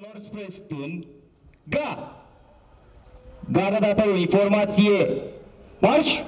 lor spre stânga. Garda de apelul, informație. Marș!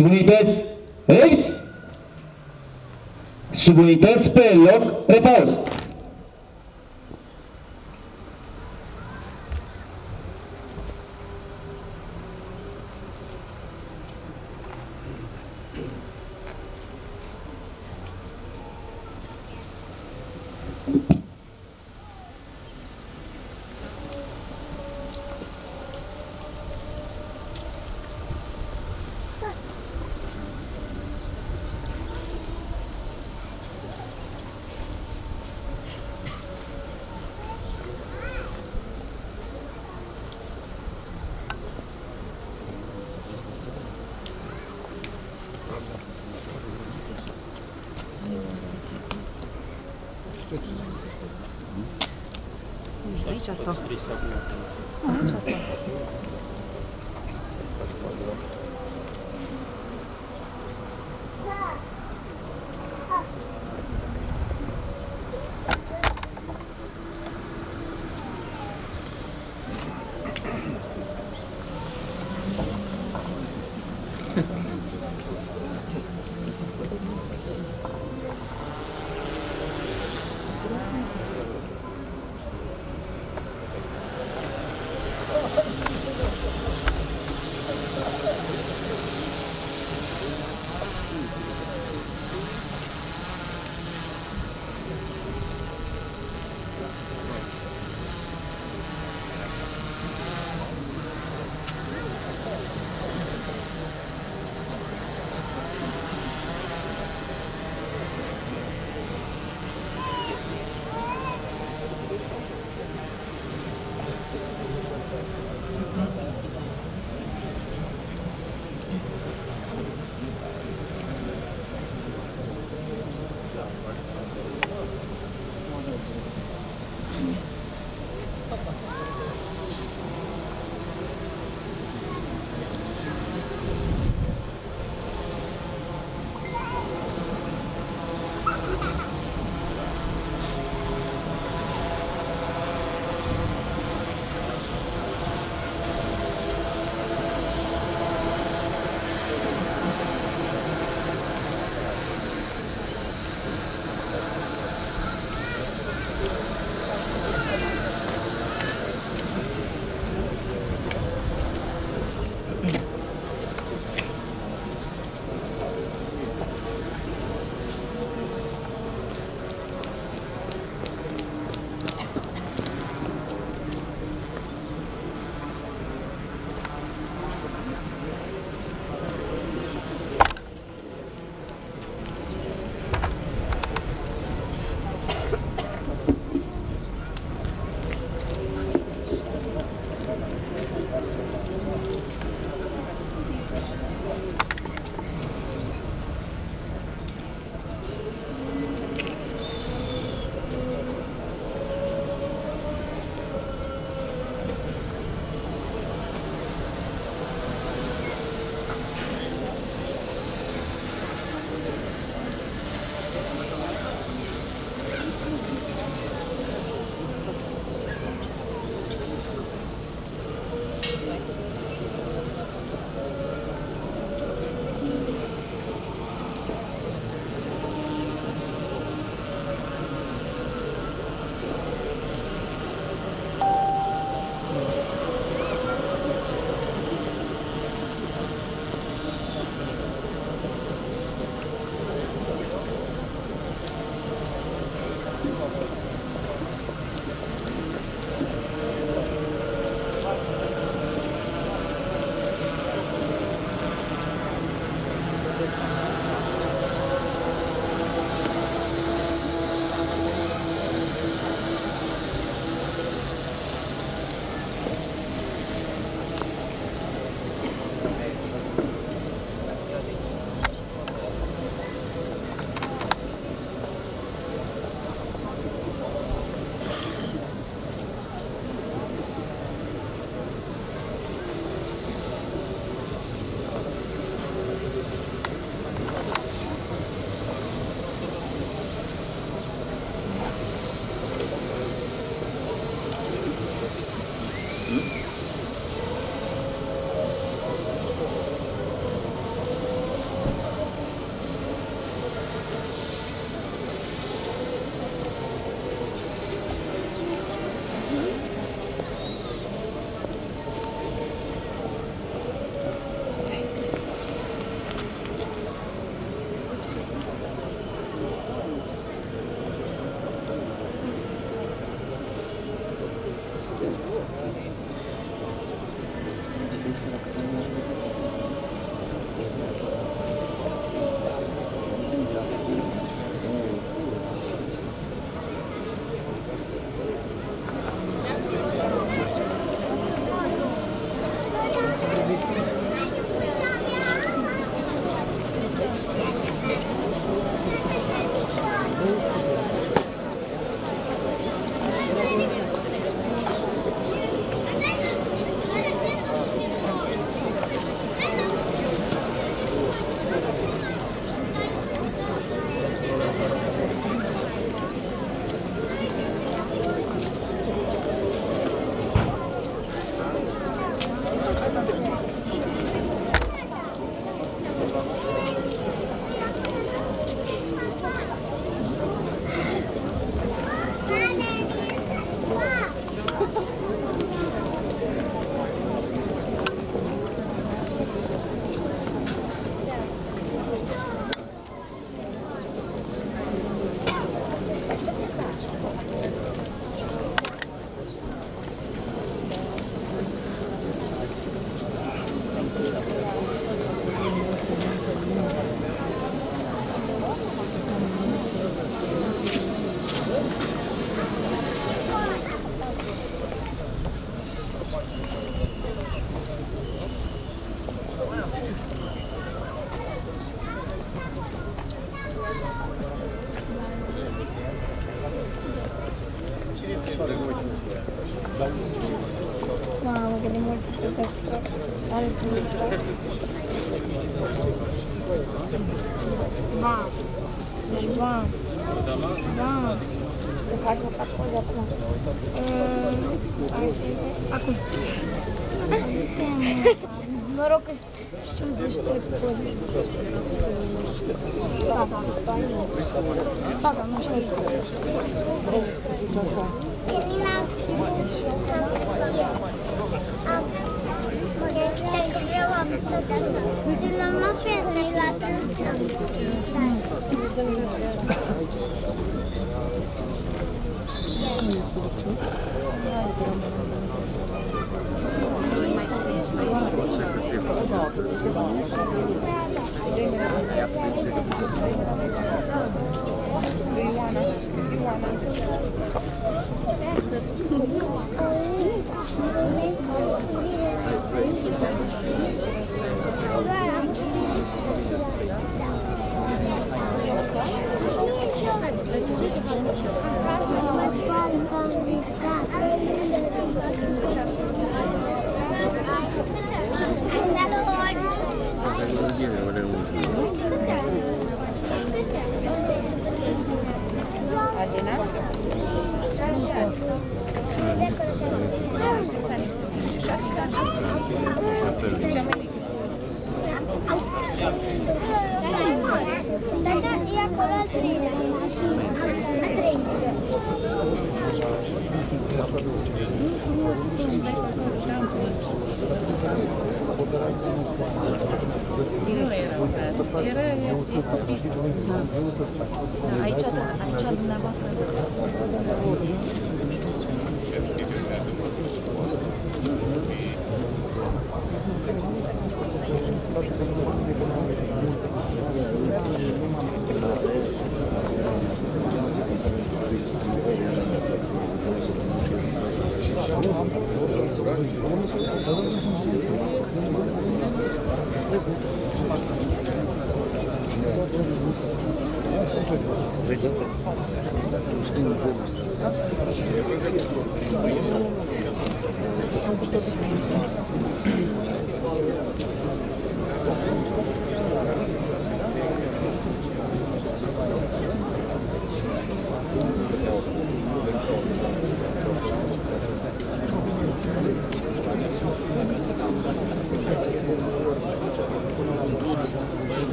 Subunități recți. Subunități pe loc, repaus. Aici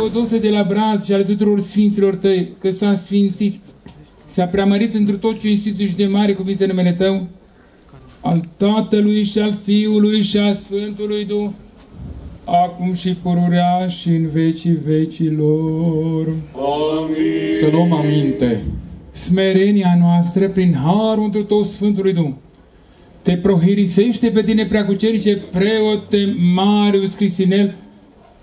Teodose de la Braz și ale tuturor sfinților tăi, că s-a sfințit, s-a preamărit într tot ce instituții și de mare cuvinte numele tău, al Tatălui și al Fiului și al Sfântului Duh, acum și pururea și în vecii vecilor. Amin. Să luăm aminte. Smerenia noastră prin harul întru tot Sfântului Duh. Te prohirisește pe tine, preacucerice, preote Marius Cristinel,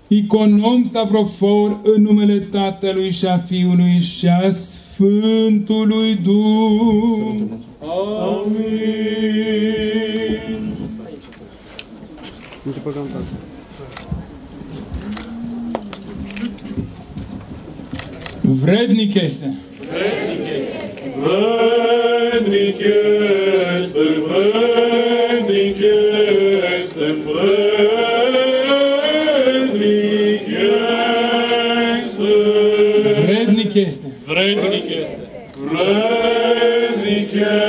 iconom Stavrofor, în numele Tatălui și a Fiului și a Sfântului Duh. Amin. Vrednic este. Vrednic este, vrednic este, vrednic vrednic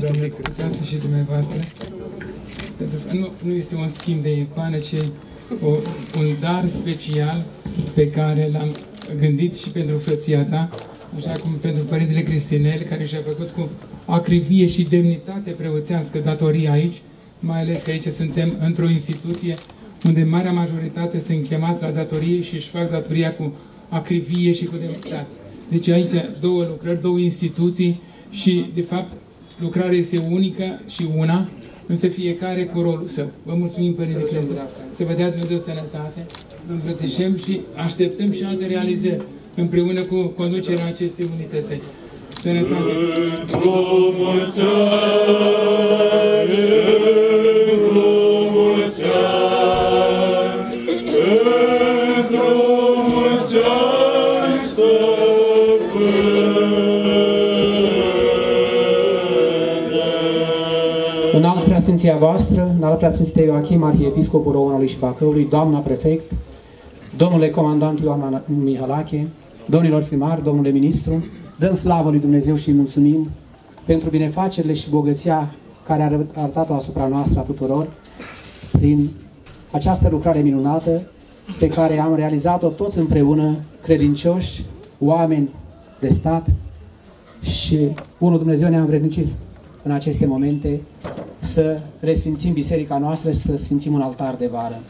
Doamne, Hristoase și dumneavoastră. Pentru că Nu, nu este un schimb de icoană, ci o, un dar special pe care l-am gândit și pentru frăția ta, așa cum pentru Părintele Cristinel, care și-a făcut cu acrivie și demnitate preoțească datoria aici, mai ales că aici suntem într-o instituție unde marea majoritate sunt chemați la datorie și își fac datoria cu acrivie și cu demnitate. Deci aici două lucrări, două instituții și, de fapt, lucrarea este unică și una, însă fiecare cu rolul său. Vă mulțumim, Părinte Clezu, să vă dea Dumnezeu sănătate, vă îmbrățișăm și așteptăm și alte realizări împreună cu conducerea acestei unități. Sănătate! Într-o mulți alt preasfinția voastră, în alt preasfinția Ioachim, Arhiepiscopul Românului și Bacăului, doamna prefect, domnule comandant Ioan Mihalache, domnilor primari, domnule ministru, dăm slavă lui Dumnezeu și îi mulțumim pentru binefacerile și bogăția care a arătat-o asupra noastră a tuturor prin această lucrare minunată pe care am realizat-o toți împreună, credincioși, oameni de stat și Bunul Dumnezeu ne-a învrednicit în aceste momente să resfințim biserica noastră și să sfințim un altar de vară.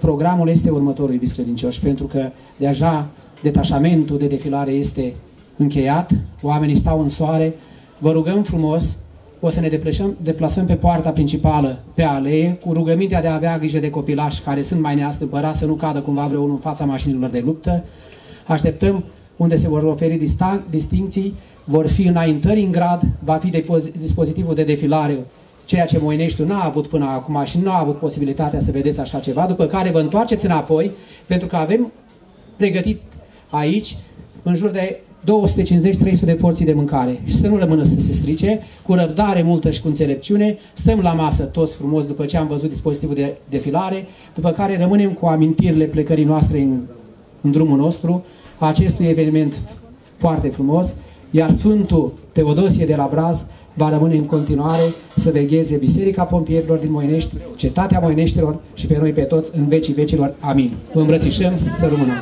Programul este următorul, iubiți credincioși, pentru că deja detașamentul de defilare este încheiat, oamenii stau în soare, vă rugăm frumos, o să ne deplasăm, deplasăm pe poarta principală, pe alee, cu rugămintea de a avea grijă de copilași care sunt mai neastâmpărați, să nu cadă cumva vreunul în fața mașinilor de luptă. Așteptăm unde se vor oferi distan- distinții, vor fi înaintări în grad, va fi depozi- dispozitivul de defilare, ceea ce Moineștiul n-a avut până acum și nu a avut posibilitatea să vedeți așa ceva, după care vă întoarceți înapoi, pentru că avem pregătit aici în jur de 250-300 de porții de mâncare. Și să nu rămână să se strice, cu răbdare multă și cu înțelepciune, stăm la masă toți frumos după ce am văzut dispozitivul de defilare, după care rămânem cu amintirile plecării noastre în, în drumul nostru, a acestui eveniment foarte frumos, iar Sfântul Teodosie de la Braz va rămâne în continuare să vegheze Biserica Pompierilor din Moinești, Cetatea Moineștilor și pe noi pe toți în vecii vecilor. Amin. Vă îmbrățișăm să rămână.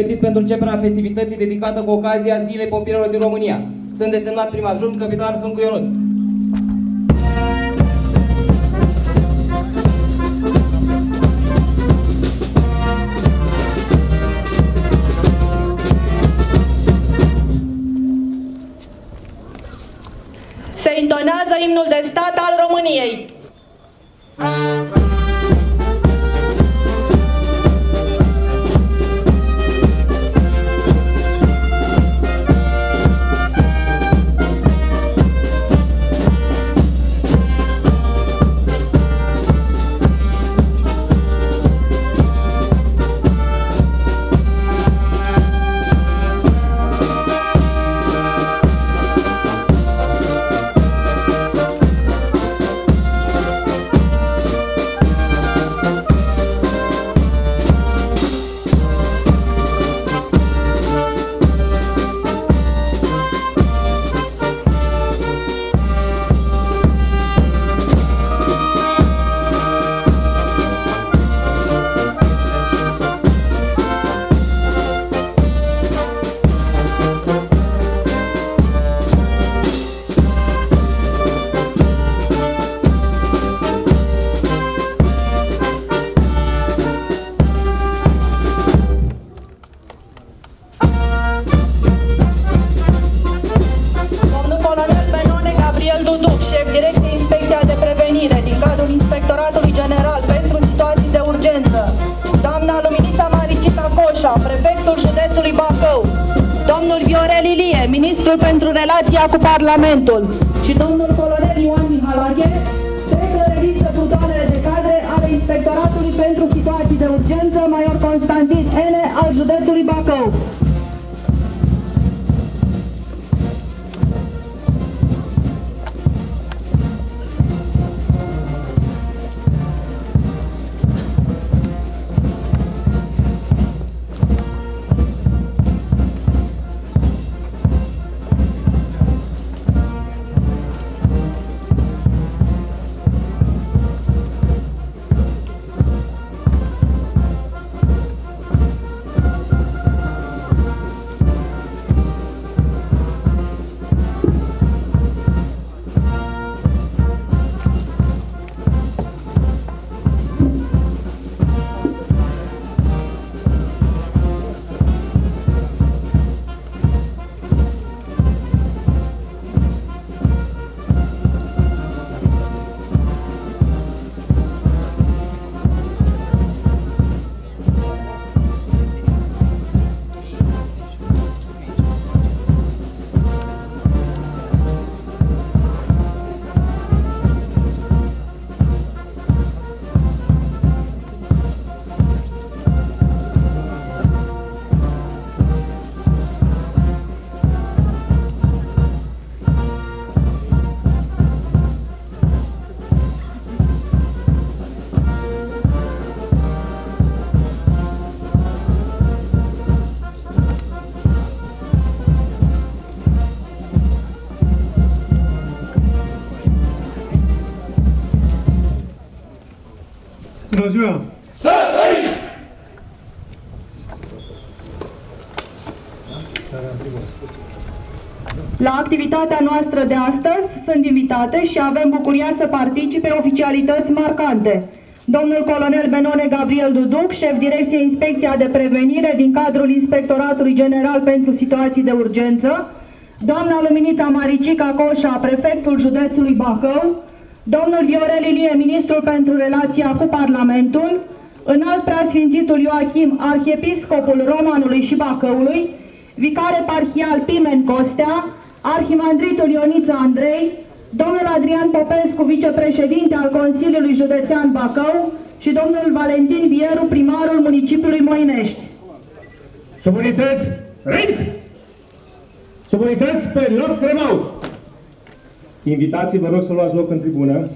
Pregătit pentru începerea festivității dedicată cu ocazia Zilei Pompierilor din România. Sunt desemnat prim adjunct capitan Câncu Ionuț. Parlamentul și domnul colonel Ioan Mihalache, trec în revistă plutoanele de cadre ale Inspectoratului pentru Situații de Urgență, Major Constantin N. al județului Bacău. Activitatea noastră de astăzi sunt invitate și avem bucuria să participe oficialități marcante. Domnul colonel Benone Gabriel Duduc, șef Direcție Inspecția de Prevenire din cadrul Inspectoratului General pentru Situații de Urgență, doamna Luminița Maricica Coșa, prefectul județului Bacău, domnul Viorel Ilie, ministrul pentru relația cu Parlamentul, înalt preasfințitul Ioachim, arhiepiscopul Romanului și Bacăului, vicare parhial Pimen Costea, arhimandritul Ionița Andrei, domnul Adrian Popescu, vicepreședinte al Consiliului Județean Bacău și domnul Valentin Vieru, primarul municipiului Moinești. Subunități, rând! Subunități pe loc cremaus! Invitații, vă rog să luați loc în tribună.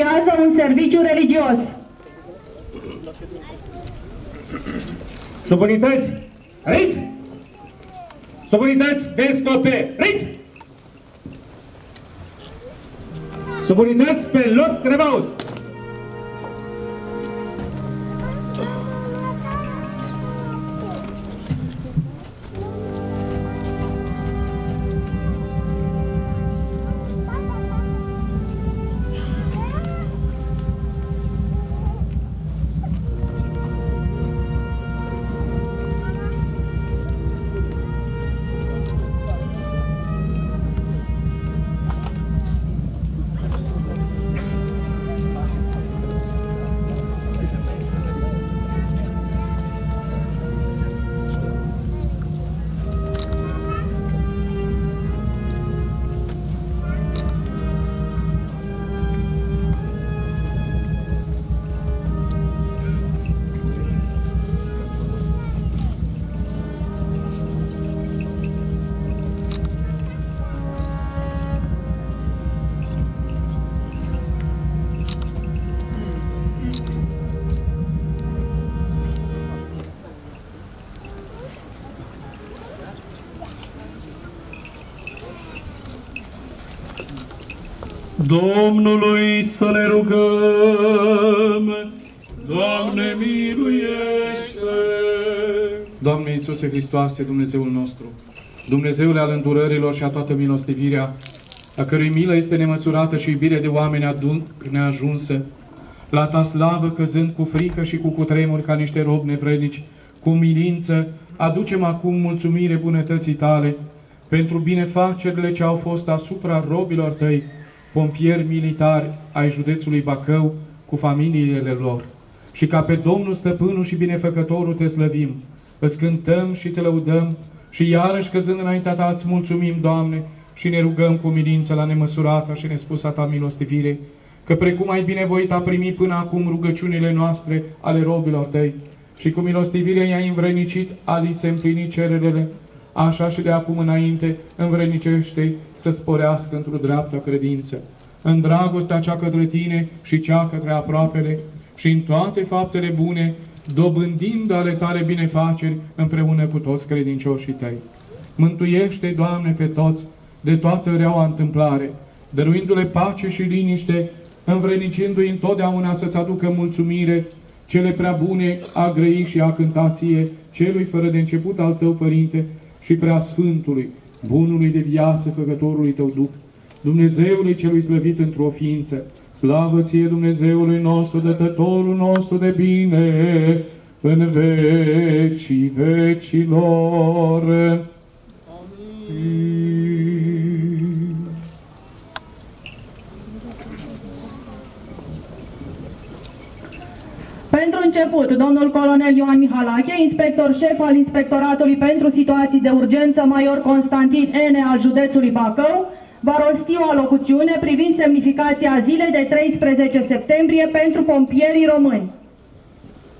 Se oficiază un serviciu religios. Subunități, rând! Subunități, descoperiți! Subunități pe loc cremaus! Domnului să ne rugăm, Doamne miluiește! Doamne Iisuse Hristoase, Dumnezeul nostru, Dumnezeule al îndurărilor și a toată milostivirea, a cărui milă este nemăsurată și iubire de oameni adun neajunsă, la ta slavă căzând cu frică și cu cutremuri ca niște robi nevrednici, cu milință, aducem acum mulțumire bunătății tale pentru binefacerile ce au fost asupra robilor tăi, pompieri militari ai județului Bacău cu familiile lor. Și ca pe Domnul Stăpânul și Binefăcătorul te slăvim, îți cântăm și te lăudăm și iarăși căzând înaintea ta îți mulțumim, Doamne, și ne rugăm cu milință la nemăsurata și nespusă ta milostivire, că precum ai binevoit a primit până acum rugăciunile noastre ale robilor tăi și cu milostivire i-ai învrednicit a li se împlini cererele, așa și de acum înainte învrednicește să sporească într-o dreaptă credință, în dragostea cea către tine și cea către aproapele și în toate faptele bune, dobândind ale tale binefaceri împreună cu toți credincioșii tăi. Mântuiește, Doamne, pe toți de toată reaua întâmplare, dăruindu-le pace și liniște învrenicindu-i întotdeauna să-ți aducă mulțumire, cele prea bune a grăi și a cântație, celui fără de început al tău, Părinte, și prea Sfântului, bunului de viață, făcătorului tău Duh, Dumnezeului celui slăvit într-o ființă, slavă ție Dumnezeului nostru, dătătorul nostru de bine, în vecii vecilor. Amin. Pentru început, domnul colonel Ioan Mihalache, inspector șef al Inspectoratului pentru Situații de Urgență, major Constantin N. al județului Bacău, va rosti o alocuțiune privind semnificația zilei de 13 septembrie pentru pompierii români.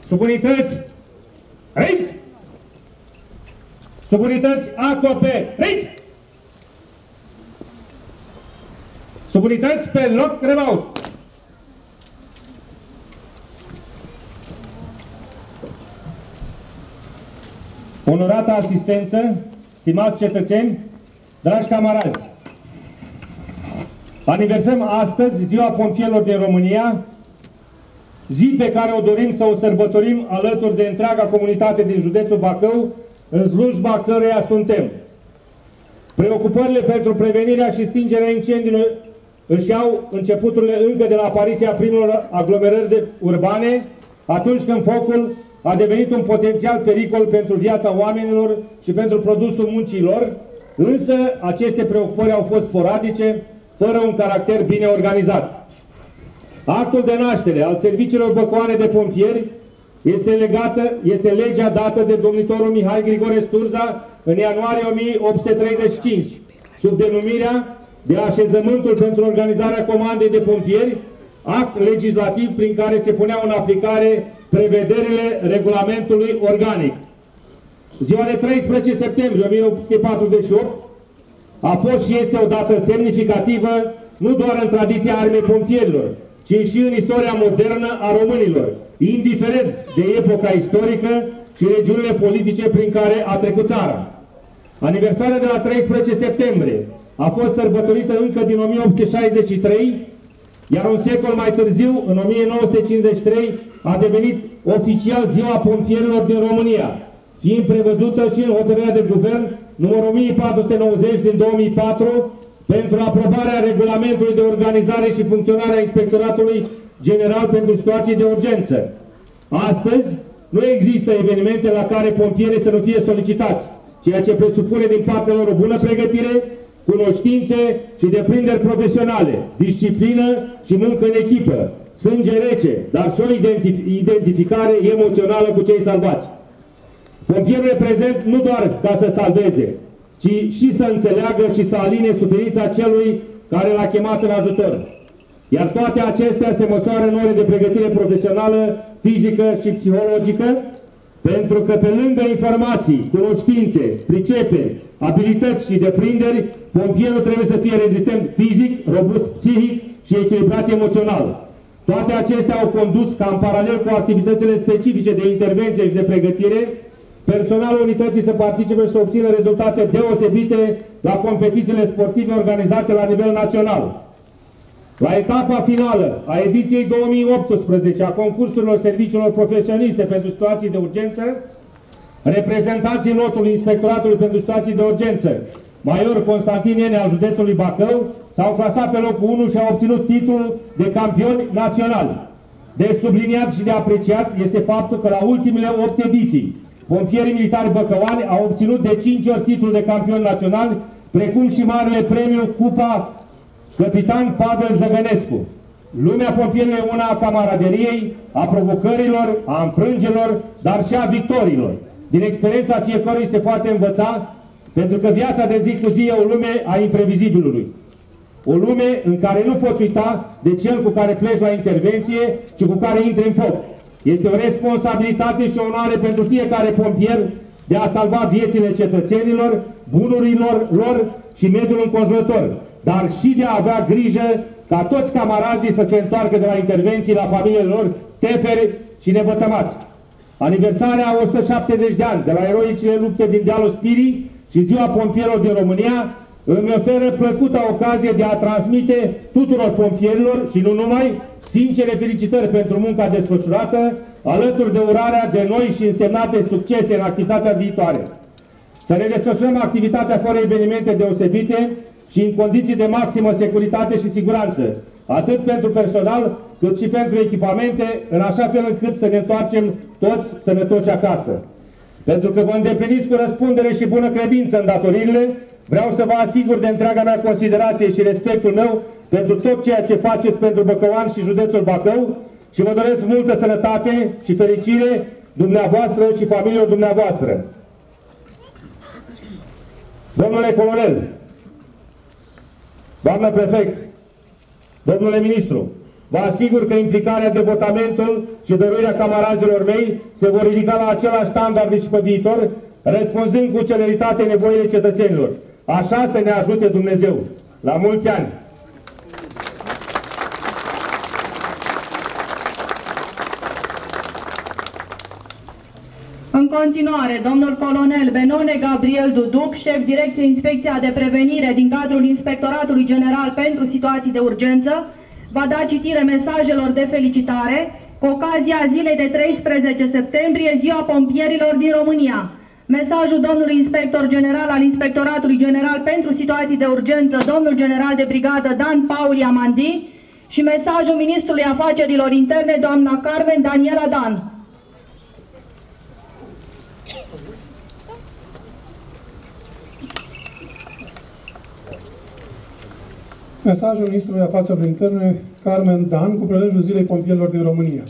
Subunități, riți! Subunități, acoperiți! Subunități pe loc, Cremaus! Onorată asistență, stimați cetățeni, dragi camarazi, aniversăm astăzi Ziua Pompierilor din România, zi pe care o dorim să o sărbătorim alături de întreaga comunitate din județul Bacău, în slujba căreia suntem. Preocupările pentru prevenirea și stingerea incendiilor își au începuturile încă de la apariția primelor aglomerări de urbane, atunci când focul a devenit un potențial pericol pentru viața oamenilor și pentru produsul muncilor, însă aceste preocupări au fost sporadice, fără un caracter bine organizat. Actul de naștere al serviciilor băcoane de pompieri este, legată, este legea dată de domnitorul Mihai Grigore Sturza în ianuarie 1835, sub denumirea de așezământul pentru organizarea comandei de pompieri, act legislativ prin care se punea în aplicare prevederile regulamentului organic. Ziua de 13 septembrie 1848 a fost și este o dată semnificativă nu doar în tradiția armei pompierilor, ci și în istoria modernă a românilor, indiferent de epoca istorică și regiunile politice prin care a trecut țara. Aniversarea de la 13 septembrie a fost sărbătorită încă din 1863 iar un secol mai târziu, în 1953, a devenit oficial Ziua Pompierilor din România, fiind prevăzută și în hotărârea de guvern numărul 1490 din 2004 pentru aprobarea regulamentului de organizare și funcționare a Inspectoratului General pentru Situații de Urgență. Astăzi, nu există evenimente la care pompierii să nu fie solicitați, ceea ce presupune din partea lor o bună pregătire cunoștințe și deprinderi profesionale, disciplină și muncă în echipă, sânge rece, dar și o identificare emoțională cu cei salvați. Pompierul e prezent nu doar ca să salveze, ci și să înțeleagă și să aline suferința celui care l-a chemat în ajutor. Iar toate acestea se măsoară în ore de pregătire profesională, fizică și psihologică, pentru că pe lângă informații, cunoștințe, priceperi, abilități și deprinderi, pompierul trebuie să fie rezistent fizic, robust psihic și echilibrat emoțional. Toate acestea au condus ca în paralel cu activitățile specifice de intervenție și de pregătire, personalul unității să participe și să obțină rezultate deosebite la competițiile sportive organizate la nivel național. La etapa finală a ediției 2018 a concursurilor serviciilor profesioniste pentru situații de urgență, reprezentanții lotului Inspectoratului pentru situații de urgență, Major Constantin Ene al județului Bacău, s-au clasat pe locul 1 și au obținut titlul de campioni naționali. De subliniat și de apreciat este faptul că la ultimele 8 ediții, pompierii militari băcăoani au obținut de 5 ori titlul de campion național, precum și marele premiu Cupa Capitan Pavel Zăgănescu. Lumea pompierilor e una a camaraderiei, a provocărilor, a înfrângelor, dar și a victorilor. Din experiența fiecărui se poate învăța, pentru că viața de zi cu zi e o lume a imprevizibilului. O lume în care nu poți uita de cel cu care pleci la intervenție, ci cu care intri în foc. Este o responsabilitate și o onoare pentru fiecare pompier de a salva viețile cetățenilor, bunurilor lor și mediul înconjurător dar și de a avea grijă ca toți camarazii să se întoarcă de la intervenții la familiile lor teferi și nevătămați. Aniversarea a 170 de ani de la eroicile lupte din dealul Spirii și ziua pompierilor din România îmi oferă plăcuta ocazie de a transmite tuturor pompierilor și nu numai, sincere felicitări pentru munca desfășurată, alături de urarea de noi și însemnate succese în activitatea viitoare. Să ne desfășurăm activitatea fără evenimente deosebite și în condiții de maximă securitate și siguranță, atât pentru personal, cât și pentru echipamente, în așa fel încât să ne întoarcem toți sănătoși acasă. Pentru că vă îndepliniți cu răspundere și bună credință în datoririle, vreau să vă asigur de întreaga mea considerație și respectul meu pentru tot ceea ce faceți pentru Băcăuan și județul Bacău și vă doresc multă sănătate și fericire dumneavoastră și familiilor dumneavoastră. Domnule colonel, doamnă prefect, domnule ministru, vă asigur că implicarea, devotamentul și dăruirea camarazilor mei se vor ridica la același standard și pe viitor, răspunzând cu celeritate nevoile cetățenilor. Așa să ne ajute Dumnezeu. La mulți ani! În continuare, domnul colonel Benone Gabriel Duduc, șef Direcție Inspecția de Prevenire din cadrul Inspectoratului General pentru Situații de Urgență, va da citire mesajelor de felicitare cu ocazia zilei de 13 septembrie, Ziua Pompierilor din România. Mesajul domnului inspector general al Inspectoratului General pentru Situații de Urgență, domnul general de brigadă Dan Pauli Amandi și mesajul ministrului afacerilor interne, doamna Carmen Daniela Dan. Mesajul Ministrului Afacerilor Interne, Carmen Dan, cu prelejul Zilei Pompierilor din România.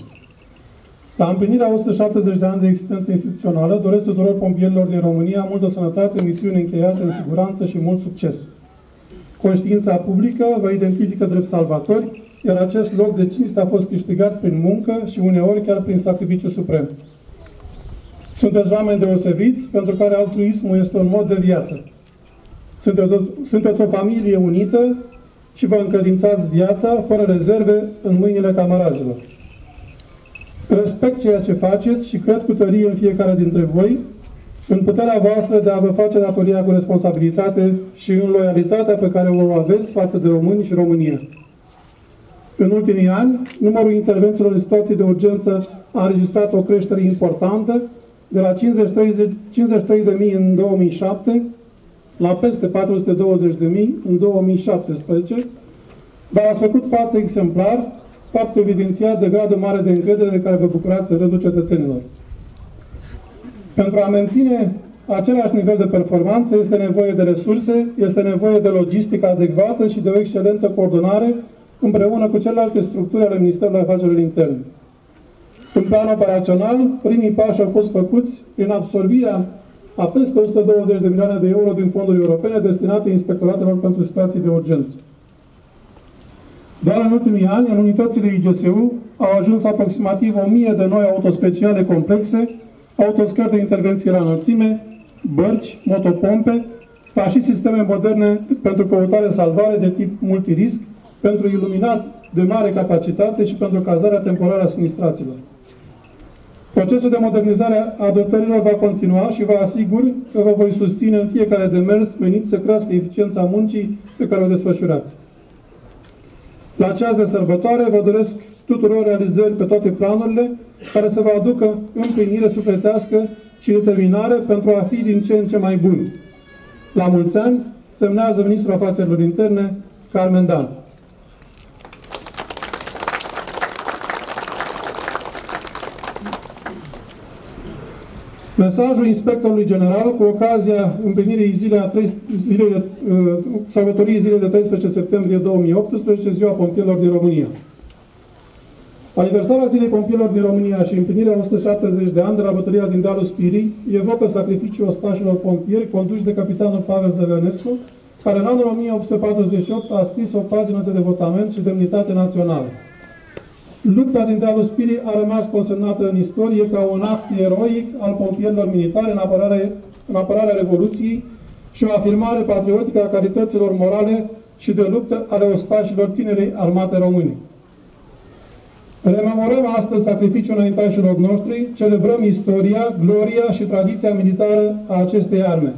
La împlinirea 170 de ani de existență instituțională, doresc tuturor pompierilor din România multă sănătate, misiuni încheiate în siguranță și mult succes. Conștiința publică vă identifică drept salvatori, iar acest loc de cinste a fost câștigat prin muncă și uneori chiar prin sacrificiu suprem. Sunteți oameni deosebiți pentru care altruismul este un mod de viață. Sunteți o, sunteți o familie unită și vă încredințați viața fără rezerve în mâinile camarazilor. Respect ceea ce faceți și cred cu tărie în fiecare dintre voi, în puterea voastră de a vă face datoria cu responsabilitate și în loialitatea pe care o aveți față de români și România. În ultimii ani, numărul intervențiilor în situații de urgență a înregistrat o creștere importantă, de la 53.000 în 2007 la peste 420.000 în 2017, dar ați făcut față exemplar, fapt evidențiat de gradul mare de încredere de care vă bucurați în rândul cetățenilor. Pentru a menține același nivel de performanță este nevoie de resurse, este nevoie de logistică adecvată și de o excelentă coordonare împreună cu celelalte structuri ale Ministerului Afacerilor Interne. În plan operațional, primii pași au fost făcuți prin absorbirea a peste 120 de milioane de euro din fonduri europene destinate inspectoratelor pentru situații de urgență. Doar în ultimii ani, în unitățile IGSU au ajuns aproximativ 1000 de noi autospeciale complexe, autoscări de intervenție la înălțime, bărci, motopompe, ca și sisteme moderne pentru căutare-salvare de tip multirisc, pentru iluminat de mare capacitate și pentru cazarea temporară a sinistraților. Procesul de modernizare a dotărilor va continua și vă asigur că vă voi susține în fiecare demers menit să crească eficiența muncii pe care o desfășurați. La ceas de sărbătoare vă doresc tuturor realizări pe toate planurile care să vă aducă împlinire sufletească și determinare pentru a fi din ce în ce mai buni. La mulți ani, semnează Ministrul Afacerilor Interne, Carmen Dan. Mesajul inspectorului general cu ocazia împlinirii zilei, a 3, zilei de, uh, sărbătoriei zilei de 13 septembrie 2018, Ziua Pompierilor din România. Aniversarea Zilei Pompierilor din România și împlinirea 170 de ani de la bătălia din Dealul Spirii evocă sacrificiul ostașilor pompieri conduși de capitanul Pavel Zălănescu, care în anul 1848 a scris o pagină de devotament și demnitate națională. Lupta din dealul Spirii a rămas consemnată în istorie ca un act eroic al pompierilor militare în apărare, în apărarea Revoluției și o afirmare patriotică a calităților morale și de luptă ale ostașilor tinerei armate române. Rememorăm astăzi sacrificiul înaintașilor noștri, celebrăm istoria, gloria și tradiția militară a acestei arme.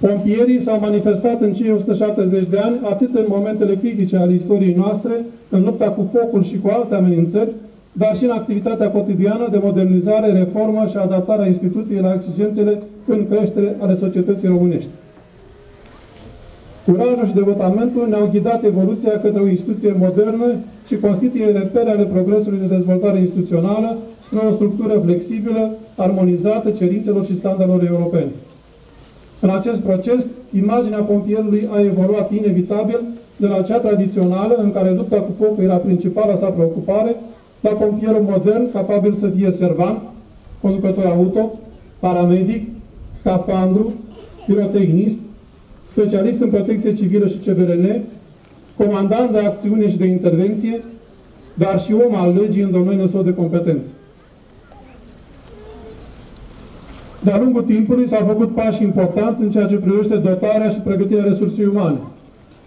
Pompierii s-au manifestat în cei 170 de ani, atât în momentele critice ale istoriei noastre, în lupta cu focul și cu alte amenințări, dar și în activitatea cotidiană de modernizare, reformă și adaptare a instituției la exigențele în creștere ale societății românești. Curajul și devotamentul ne-au ghidat evoluția către o instituție modernă și constituie repere ale progresului de dezvoltare instituțională spre o structură flexibilă, armonizată cerințelor și standardelor europene. În acest proces, imaginea pompierului a evoluat inevitabil de la cea tradițională, în care lupta cu focul era principala sa preocupare, la pompierul modern, capabil să fie servant, conducător auto, paramedic, scafandru, pirotehnist, specialist în protecție civilă și CBRN, comandant de acțiune și de intervenție, dar și om al legii în domeniul său de competență. De-a lungul timpului s-au făcut pași importanți în ceea ce privește dotarea și pregătirea resursei umane.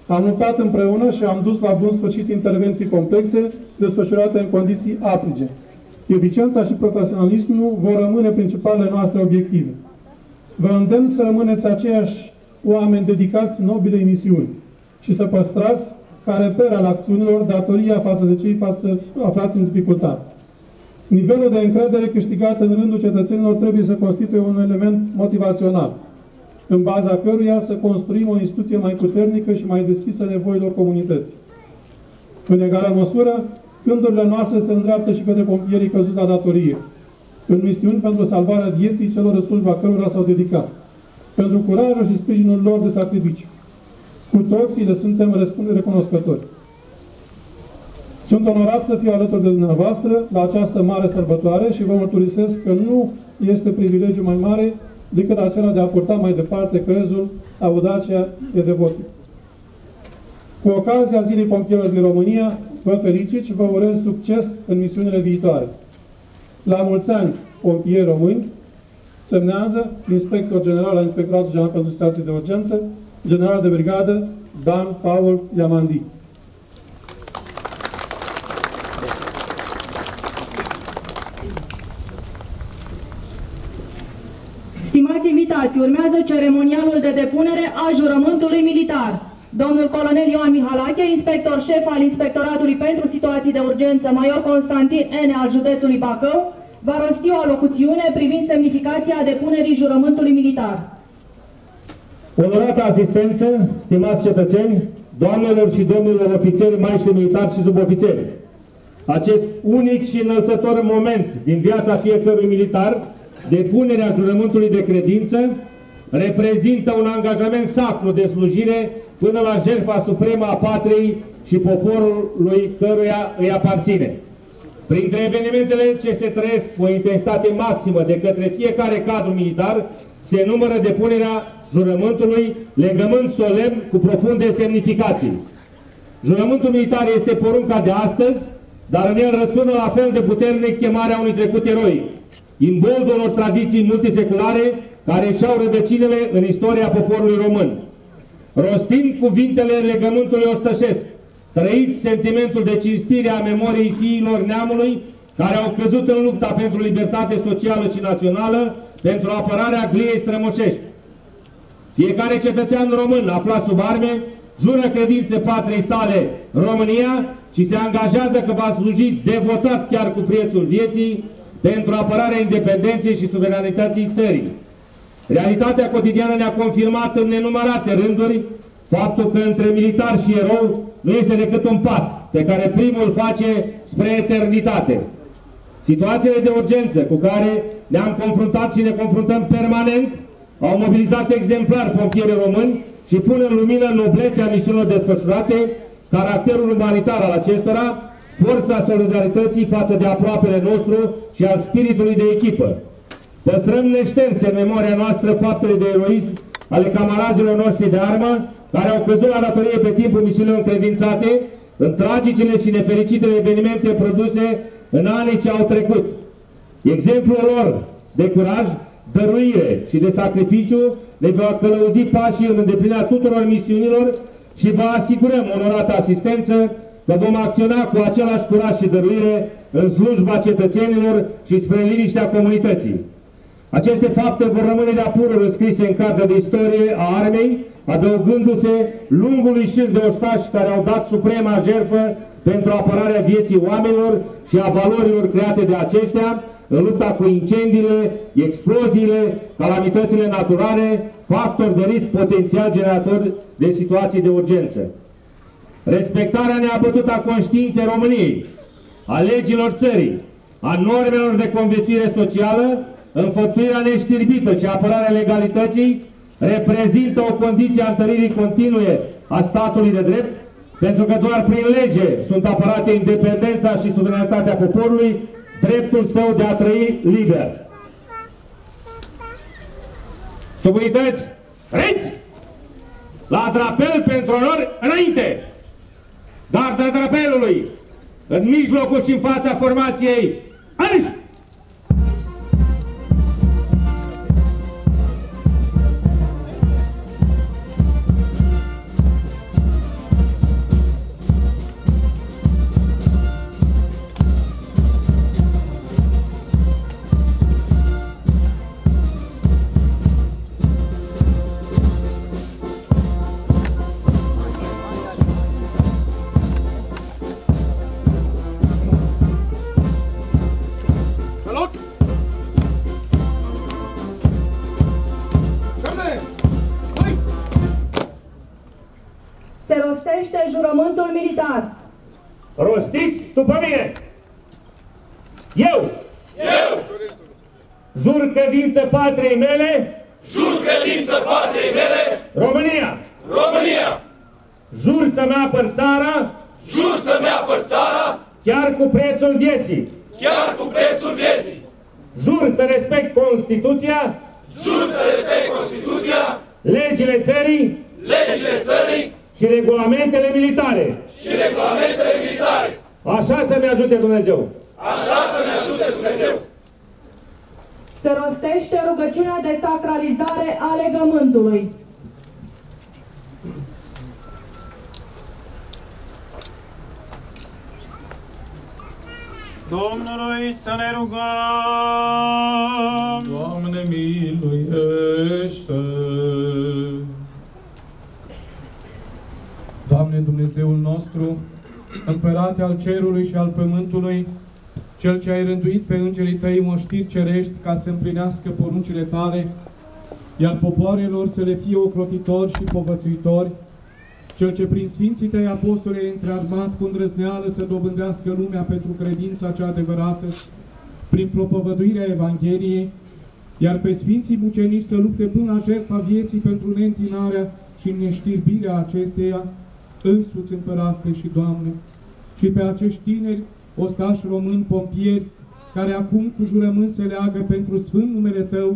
Am luptat împreună și am dus la bun sfârșit intervenții complexe desfășurate în condiții aprige. Eficiența și profesionalismul vor rămâne principalele noastre obiective. Vă îndemn să rămâneți aceiași oameni dedicați nobilei misiuni și să păstrați, ca reper al acțiunilor, datoria față de cei față, aflați în dificultate. Nivelul de încredere câștigat în rândul cetățenilor trebuie să constituie un element motivațional, în baza căruia să construim o instituție mai puternică și mai deschisă nevoilor comunității. În egală măsură, gândurile noastre se îndreaptă și către pompierii căzuți la datorie, în misiuni pentru salvarea vieții celor în slujba cărora s-au dedicat, pentru curajul și sprijinul lor de sacrificiu. Cu toții le suntem recunoscători. Sunt onorat să fiu alături de dumneavoastră la această mare sărbătoare și vă mărturisesc că nu este privilegiu mai mare decât acela de a purta mai departe crezul, audacia de devoție. Cu ocazia Zilei Pompierilor din România, vă felicit și vă urez succes în misiunile viitoare. La mulți ani, pompieri români, semnează Inspector General al Inspectoratului General pentru Situații de Urgență, General de Brigadă, Dan Paul Iamandi. Stimați invitați, urmează ceremonialul de depunere a jurământului militar. Domnul colonel Ioan Mihalache, inspector șef al Inspectoratului pentru Situații de Urgență, Major Constantin N. al județului Bacău, va rosti o alocuțiune privind semnificația depunerii jurământului militar. Onorată asistență, stimați cetățeni, doamnelor și domnilor ofițeri, maestri militari și subofițeri, acest unic și înălțător moment din viața fiecărui militar Depunerea jurământului de credință reprezintă un angajament sacru de slujire până la jertfa supremă a patriei și poporului căruia îi aparține. Printre evenimentele ce se trăiesc cu o intensitate maximă de către fiecare cadru militar, se numără depunerea jurământului, legământ solemn cu profunde semnificații. Jurământul militar este porunca de astăzi, dar în el răsună la fel de puternic chemarea unui trecut eroic imboldul unor tradiții multiseculare care și-au rădăcinile în istoria poporului român. Rostind cuvintele legământului oștășesc, trăiți sentimentul de cinstire a memoriei fiilor neamului care au căzut în lupta pentru libertate socială și națională, pentru apărarea gliei strămoșești. Fiecare cetățean român aflat sub arme jură credințe patrei sale România și se angajează că va sluji devotat chiar cu prețul vieții pentru apărarea independenței și suveranității țării. Realitatea cotidiană ne-a confirmat în nenumărate rânduri faptul că între militar și erou nu este decât un pas pe care primul face spre eternitate. Situațiile de urgență cu care ne-am confruntat și ne confruntăm permanent au mobilizat exemplar pompierii români și pun în lumină noblețea misiunilor desfășurate, caracterul umanitar al acestora forța solidarității față de aproapele nostru și al spiritului de echipă. Păstrăm neșterse în memoria noastră faptele de eroism ale camarazilor noștri de armă, care au căzut la datorie pe timpul misiunilor încredințate, în tragicele și nefericitele evenimente produse în anii ce au trecut. Exemplul lor de curaj, dăruire și de sacrificiu ne va călăuzi pașii în îndeplinirea tuturor misiunilor și vă asigurăm onorată asistență că vom acționa cu același curaj și dăruire în slujba cetățenilor și spre liniștea comunității. Aceste fapte vor rămâne de-a pură răscrise în cartea de istorie a armei, adăugându-se lungului șir de oștași care au dat suprema jertfă pentru apărarea vieții oamenilor și a valorilor create de aceștia în lupta cu incendiile, exploziile, calamitățile naturale, factori de risc potențial generator de situații de urgență. Respectarea neapătută a conștiinței României, a legilor țării, a normelor de conviețuire socială, înfăptuirea neștirbită și apărarea legalității reprezintă o condiție a întăririi continue a statului de drept, pentru că doar prin lege sunt apărate independența și suveranitatea poporului, dreptul său de a trăi liber. Subunități, renți! La drapel pentru onor înainte! Garda drapelului, în mijlocul și în fața formației, arși! Militar. Rostiți după mine! Eu! Eu! Jur credință patriei mele! Jur credință patriei mele! România! România! Jur să-mi apăr țara! Jur să-mi apăr țara! Chiar cu prețul vieții! Chiar cu prețul vieții! Jur să respect Constituția! Jur să respect Constituția! Legile țării! Legile țării! Și regulamentele militare! Și regulamentele militare! Așa să-mi ajute Dumnezeu! Așa să ne ajute Dumnezeu! Se rostește rugăciunea de sacralizare a legământului. Domnului să ne rugăm! Al cerului și al pământului, Cel ce ai rânduit pe îngerii tăi moștiri cerești ca să împlinească poruncile tale, iar popoarelor să le fie ocrotitori și povățuitori, Cel ce prin Sfinții tăi apostoli ai întrearmat cu îndrăzneală să dobândească lumea pentru credința cea adevărată, prin propovăduirea Evangheliei, iar pe Sfinții Mucenici să lupte până la jertfa vieții pentru neîntinarea și neștirbirea acesteia, însuți Împărate și Doamne, și pe acești tineri, ostași români pompieri, care acum cu jurământ se leagă pentru sfânt numele Tău,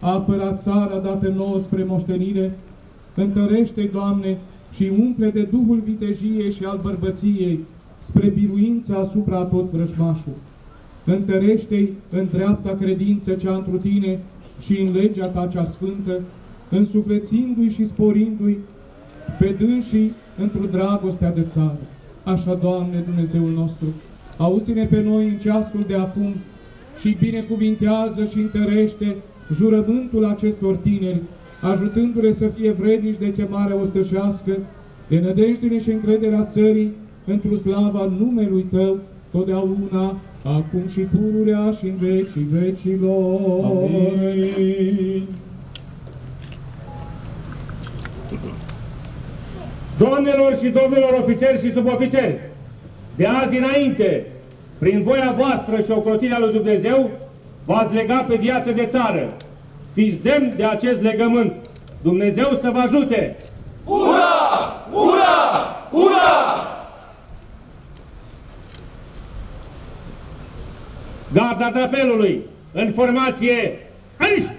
a apărat țara dată nouă spre moștenire, întărește, Doamne, și umple de Duhul vitejiei și al bărbăției, spre biruința asupra tot vrăjmașul. Întărește-i în dreapta credință cea întru Tine și în legea Ta cea sfântă, însuflețindu-i și sporindu-i pe dânsii într-o dragostea de țară. Așa, Doamne, Dumnezeul nostru, auzi-ne pe noi în ceasul de acum și binecuvintează și întărește jurământul acestor tineri, ajutându-le să fie vrednici de chemarea ostășească, de nădejdele și încrederea țării, într-o slava numelui Tău, totdeauna, acum și pururea și în vecii vecilor. Amin. Doamnelor și domnilor ofițeri și subofițeri, de azi înainte, prin voia voastră și ocrotirea lui Dumnezeu, v-ați legat pe viață de țară. Fiți demn de acest legământ. Dumnezeu să vă ajute! Ura! Ura! Ura! Garda drapelului, în formație, aici!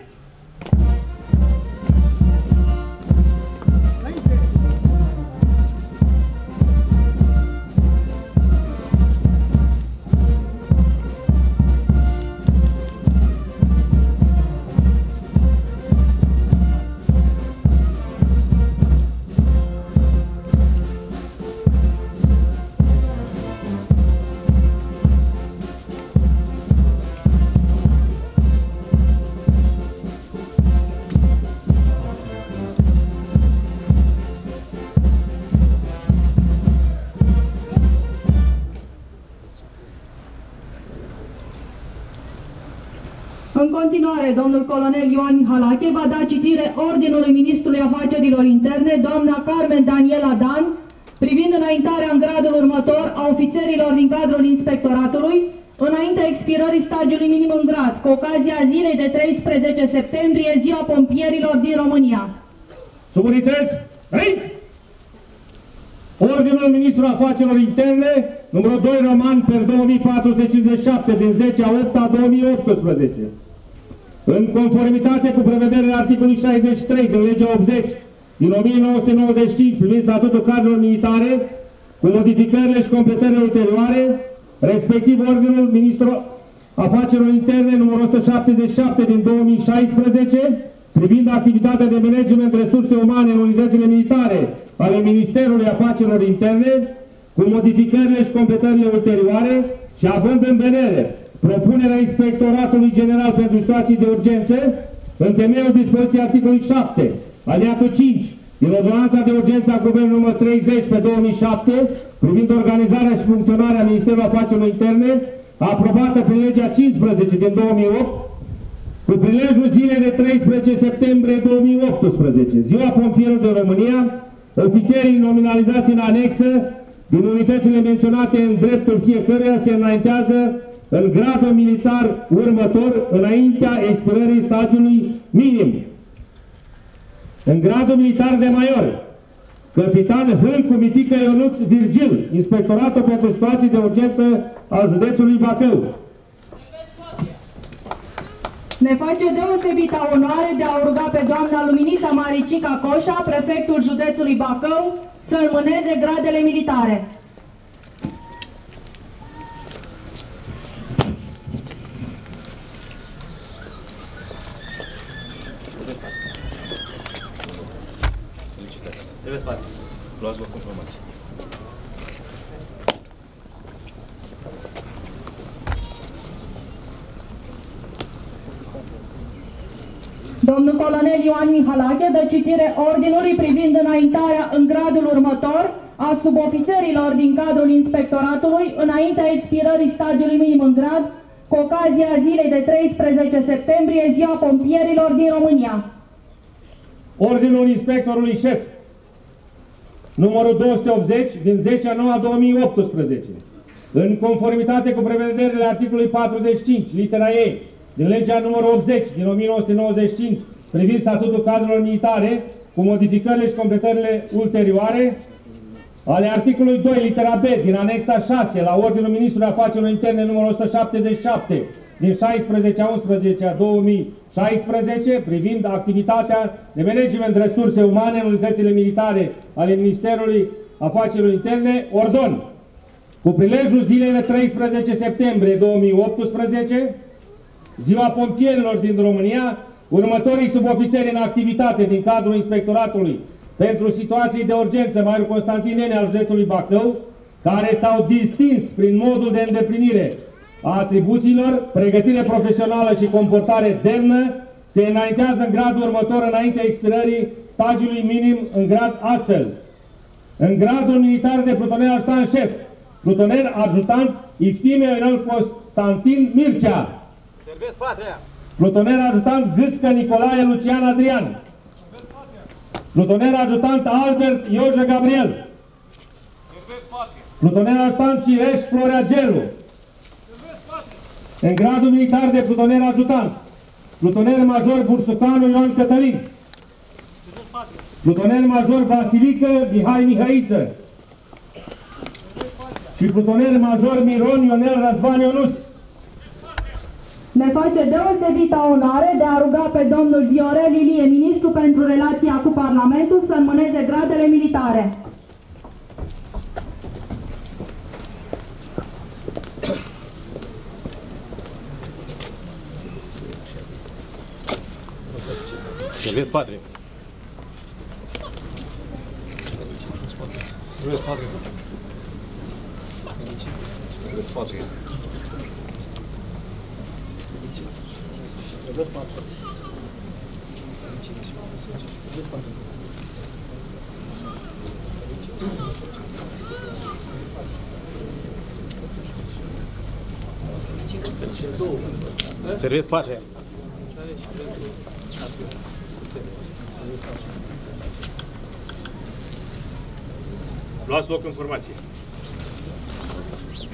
Colonel Ioan Mihalache va da citire Ordinului Ministrului Afacerilor Interne, doamna Carmen Daniela Dan, privind înaintarea în gradul următor a ofițerilor din cadrul inspectoratului, înaintea expirării stagiului minim în grad, cu ocazia zilei de 13 septembrie, ziua pompierilor din România. Subunități, aici! Ordinul Ministrului Afacerilor Interne, numărul 2 Roman, per 2457, din 10 a 8 a 2018. În conformitate cu prevederile articolului 63 din legea 80 din 1995 privind statutul cadrelor militare, cu modificările și completările ulterioare, respectiv Ordinul Ministrului Afacerilor Interne numărul 177 din 2016, privind activitatea de management resurse umane în unitățile militare ale Ministerului Afacerilor Interne, cu modificările și completările ulterioare și având în vedere propunerea Inspectoratului General pentru Situații de Urgență, în temeiul dispoziției articolului 7, aliatul 5, din Ordonanța de Urgență a Guvernului număr 30 pe 2007, privind organizarea și funcționarea Ministerului Afacerilor Interne, aprobată prin legea 15 din 2008, cu prilejul zilei de 13 septembrie 2018, Ziua Pompierilor din România, ofițerii nominalizați în anexă din unitățile menționate în dreptul fiecăruia se înaintează în gradul militar următor înaintea expirării stagiului minim. În gradul militar de major, Capitan Hâncu Mitică Ionuț Virgil, Inspectoratul pentru Situații de Urgență al județului Bacău. Ne face deosebită onoare de a ruga pe doamna Luminița Maricica Coșa, prefectul județului Bacău, să înmâneze gradele militare. Felicitări. Trebuie spate. Luați loc informații. Domnul colonel Ioan Mihalache dă citire ordinului privind înaintarea în gradul următor a subofițerilor din cadrul inspectoratului înaintea expirării stagiului minim în grad cu ocazia zilei de 13 septembrie, ziua pompierilor din România. Ordinul Inspectorului Șef, numărul 280 din 10 a 9 a 2018, în conformitate cu prevederile articolului 45, litera E, din legea numărul 80 din 1995, privind statutul cadrelor militare, cu modificările și completările ulterioare, ale articolului 2, litera B, din anexa 6, la Ordinul Ministrului Afacerilor Interne numărul 177, din 16 a 11 a 2016, privind activitatea de management resurse umane în unitățile militare ale Ministerului Afacerilor Interne, ordon, cu prilejul zilei de 13 septembrie 2018, Ziua Pompierilor din România, următorii subofițeri în activitate din cadrul Inspectoratului pentru situații de urgență, Maior Constantin Nene al județului Bacău, care s-au distins prin modul de îndeplinire a atribuțiilor, pregătire profesională și comportare demnă, se înaintează în gradul următor înainte expirării stagiului minim în grad astfel. În gradul militar de plutoner ajutant șef, plutoner ajutant Iftime Ionel Constantin Mircea, Servesc patria! plutoner ajutant Gâscă Nicolae Lucian Adrian, plutoner ajutant Albert Ioje Gabriel, plutoner ajutant Cireș Florea Gelu, în gradul militar de plutoner ajutant, plutoner major Bursucanu Ion Cătălin, plutoner major Vasilică Mihai Mihaiță și plutoner major Miron Ionel Răzvan Ionuț. Ne face deosebită onoare de a ruga pe domnul Viorel Ilie, ministru pentru relația cu Parlamentul, să înmâneze gradele militare. Servesc patria! Servesc patria! Servesc patria! Servesc patria! Servesc patria! Servesc patria! Luați loc în formație.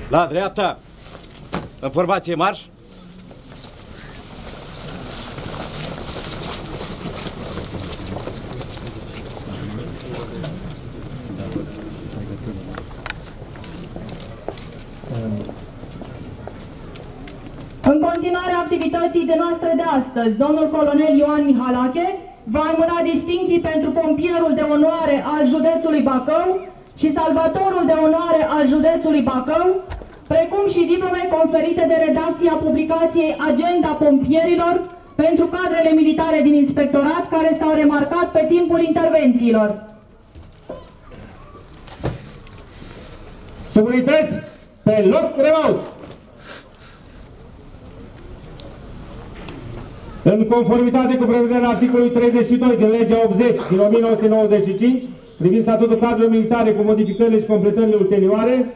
La dreapta. În formație marș. În continuare activității de noastre de astăzi, domnul colonel Ioan Mihalache va înmâna distinții pentru pompierul de onoare al județului Bacău și salvatorul de onoare al județului Bacău, precum și diplome conferite de redacția publicației Agenda Pompierilor pentru cadrele militare din inspectorat care s-au remarcat pe timpul intervențiilor. Subunități, pe loc rămaus! În conformitate cu prevederea articolului 32 din legea 80 din 1995, privind statutul cadrului militare cu modificările și completările ulterioare,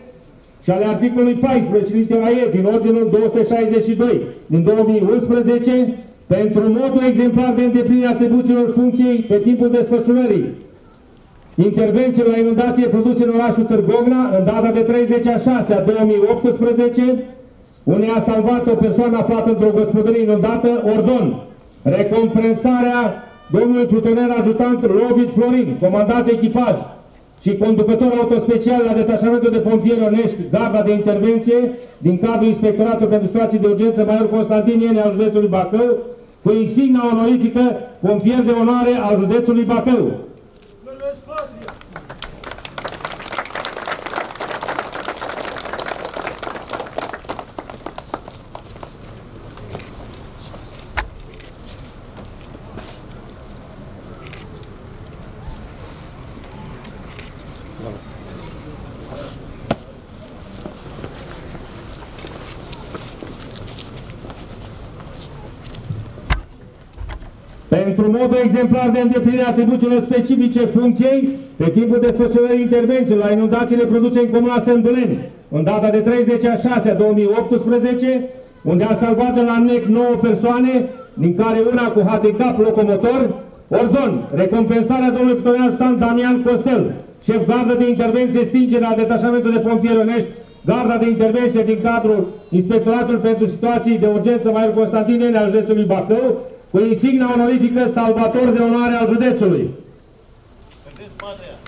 și ale articolului 14, litera E, din Ordinul 262 din 2011, pentru modul exemplar de îndeplinire atribuțiilor funcției pe timpul desfășurării intervențiilor la inundație produse în orașul Târgovna, în data de 30 a 6 a 2018, unde a salvat o persoană aflată într-o gospodărie inundată, ordon, recompensarea domnului plutoner ajutant Lovit Florin, comandant echipaj și conducător autospecial la detașamentul de pompieri Onești, garda de intervenție, din cadrul Inspectoratului pentru situații de urgență, Major Constantin Iene al județului Bacău, cu insigna onorifică pompier de onoare al județului Bacău. Pentru modul exemplar de îndeplinire atribuțiilor specifice funcției, pe timpul desfășurării intervențiilor la inundațiile produse în Comuna Sânduleni, în data de 30 a 6 a 2018, unde a salvat de la NEC 9 persoane, din care una cu handicap locomotor, ordon, recompensarea domnului plutonel ajutant Damian Costel, șef gardă de intervenție stingere al detașamentului de pompieri onești, garda de intervenție din cadrul Inspectoratului pentru situații de urgență Maior Constantin Ene al județului Bacău, cu insigna onorifică Salvator de onoare al județului. Agenda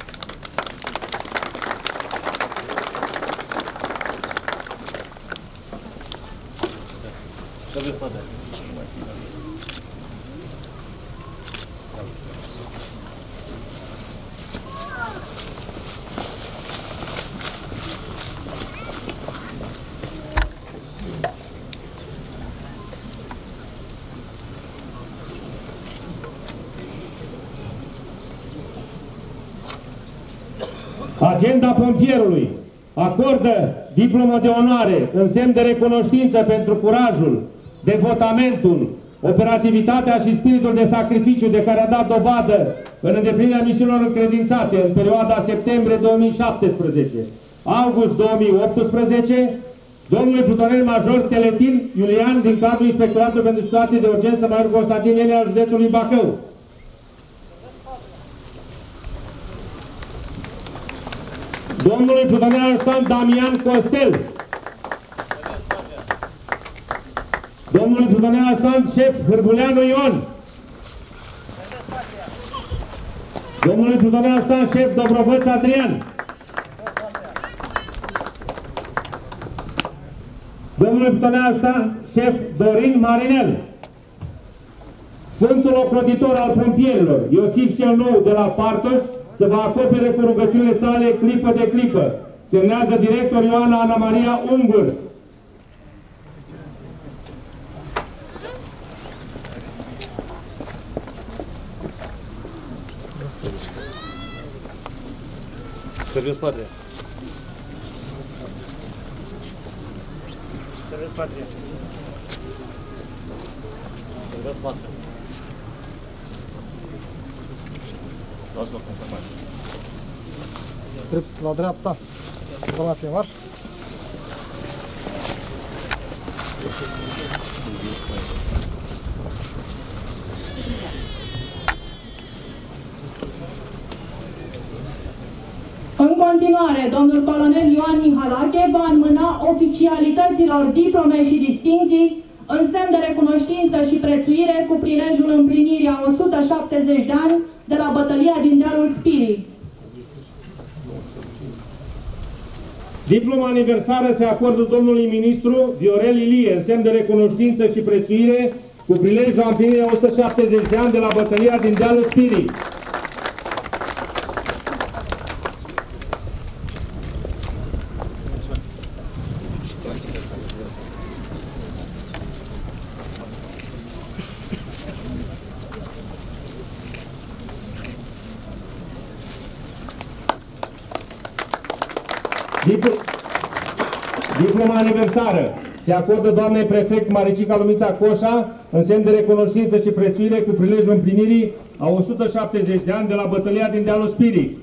pompierului acordă diplomă de onoare în semn de recunoștință pentru curajul, devotamentul, operativitatea și spiritul de sacrificiu de care a dat dovadă în îndeplinirea misiunilor încredințate în perioada septembrie 2017, august 2018, domnului plutonel major Teletin Iulian din cadrul Inspectoratului pentru Situații de Urgență Major Constantin Iene al județului Bacău, domnului plutonel ajutant Damian Costel, domnului plutonel ajutant șef Hârbuleanu Ion, domnului plutonel ajutant șef Dobrovăț Adrian, domnului plutonel ajutant șef Dorin Marinel, Sfântul Ocrotitor al Pompierilor, Iosif cel Nou de la Partoș, să vă acopere cu rugăciunile sale clipă de clipă. Semnează director Ioana Ana Maria Ungur. Serviciul spate. Serviciul patria. Serviciul spate. Luați loc în formație. Drept la dreapta. Formație marș. În continuare, domnul colonel Ioan Mihalache va înmâna oficialităților diplome și distinții în semn de recunoștință și prețuire cu prilejul împlinirii a 170 de ani de la bătălia din dealul Spirii. Diploma aniversară se acordă domnului ministru Viorel Ilie în semn de recunoștință și prețuire cu prilejul împlinirii a 170 de ani de la bătălia din dealul Spirii. Diploma aniversară se acordă doamnei prefect Maricica Lumița Coșa în semn de recunoștință și prețuire cu prilejul împlinirii a 170 de ani de la bătălia din dealul Spirii.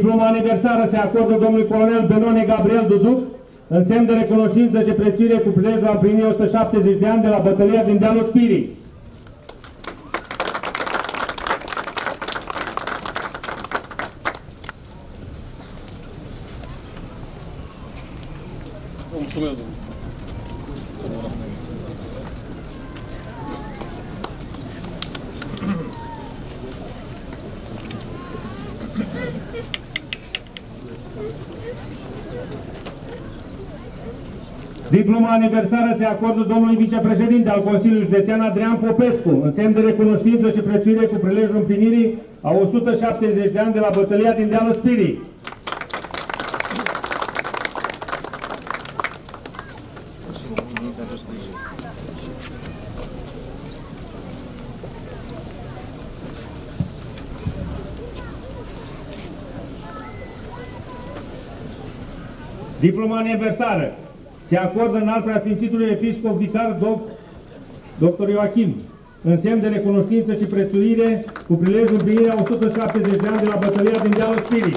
Diploma aniversară se acordă domnului colonel Benone Gabriel Duduc în semn de recunoștință și prețuire cu prilejul împlinirii 170 de ani de la bătălia din dealul Spirii. Mulțumesc. Diploma aniversară se acordă domnului vicepreședinte al Consiliului Județean Adrian Popescu, în semn de recunoștință și prețuire cu prilejul împlinirii a 170 de ani de la bătălia din dealul Spirii. Diploma aniversară se acordă în alt preasfințitului episcop vicar doc, dr. Ioachim, în semn de recunoștință și prețuire cu prilejul împlinirea 170 de ani de la bătălia din dealul Spirii.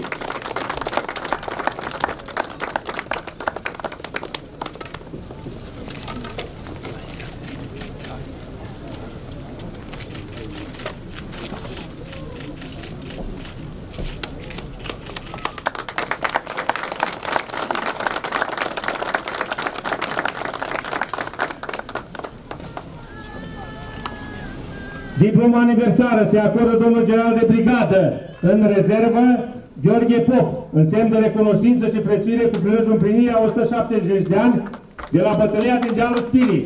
Diploma aniversară se acordă domnul general de brigadă în rezervă Gheorghe Pop, în semn de recunoștință și prețuire cu prilejul împlinirii a 170 de ani de la bătălia din dealul Spirii.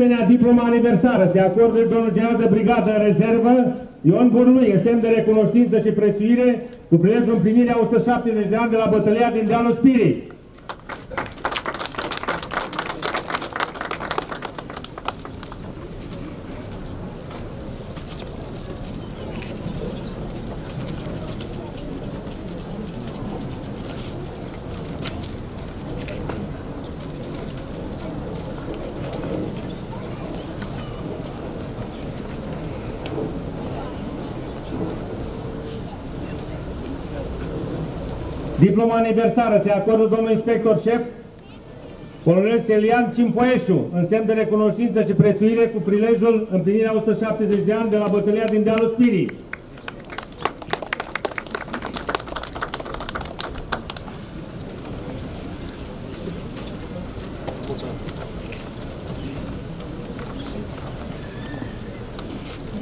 Asemenea, diploma aniversară se acordă domnul general de brigadă în rezervă Ion Burnui, în semn de recunoștință și prețuire cu prilejul împlinirea 170 de ani de la bătălia din dealul Spirii. Diploma aniversară se acordă domnul inspector șef Colonel Stelian Cimpoeșu, în semn de recunoștință și prețuire cu prilejul împlinirea 170 de ani de la bătălia din dealul Spirii.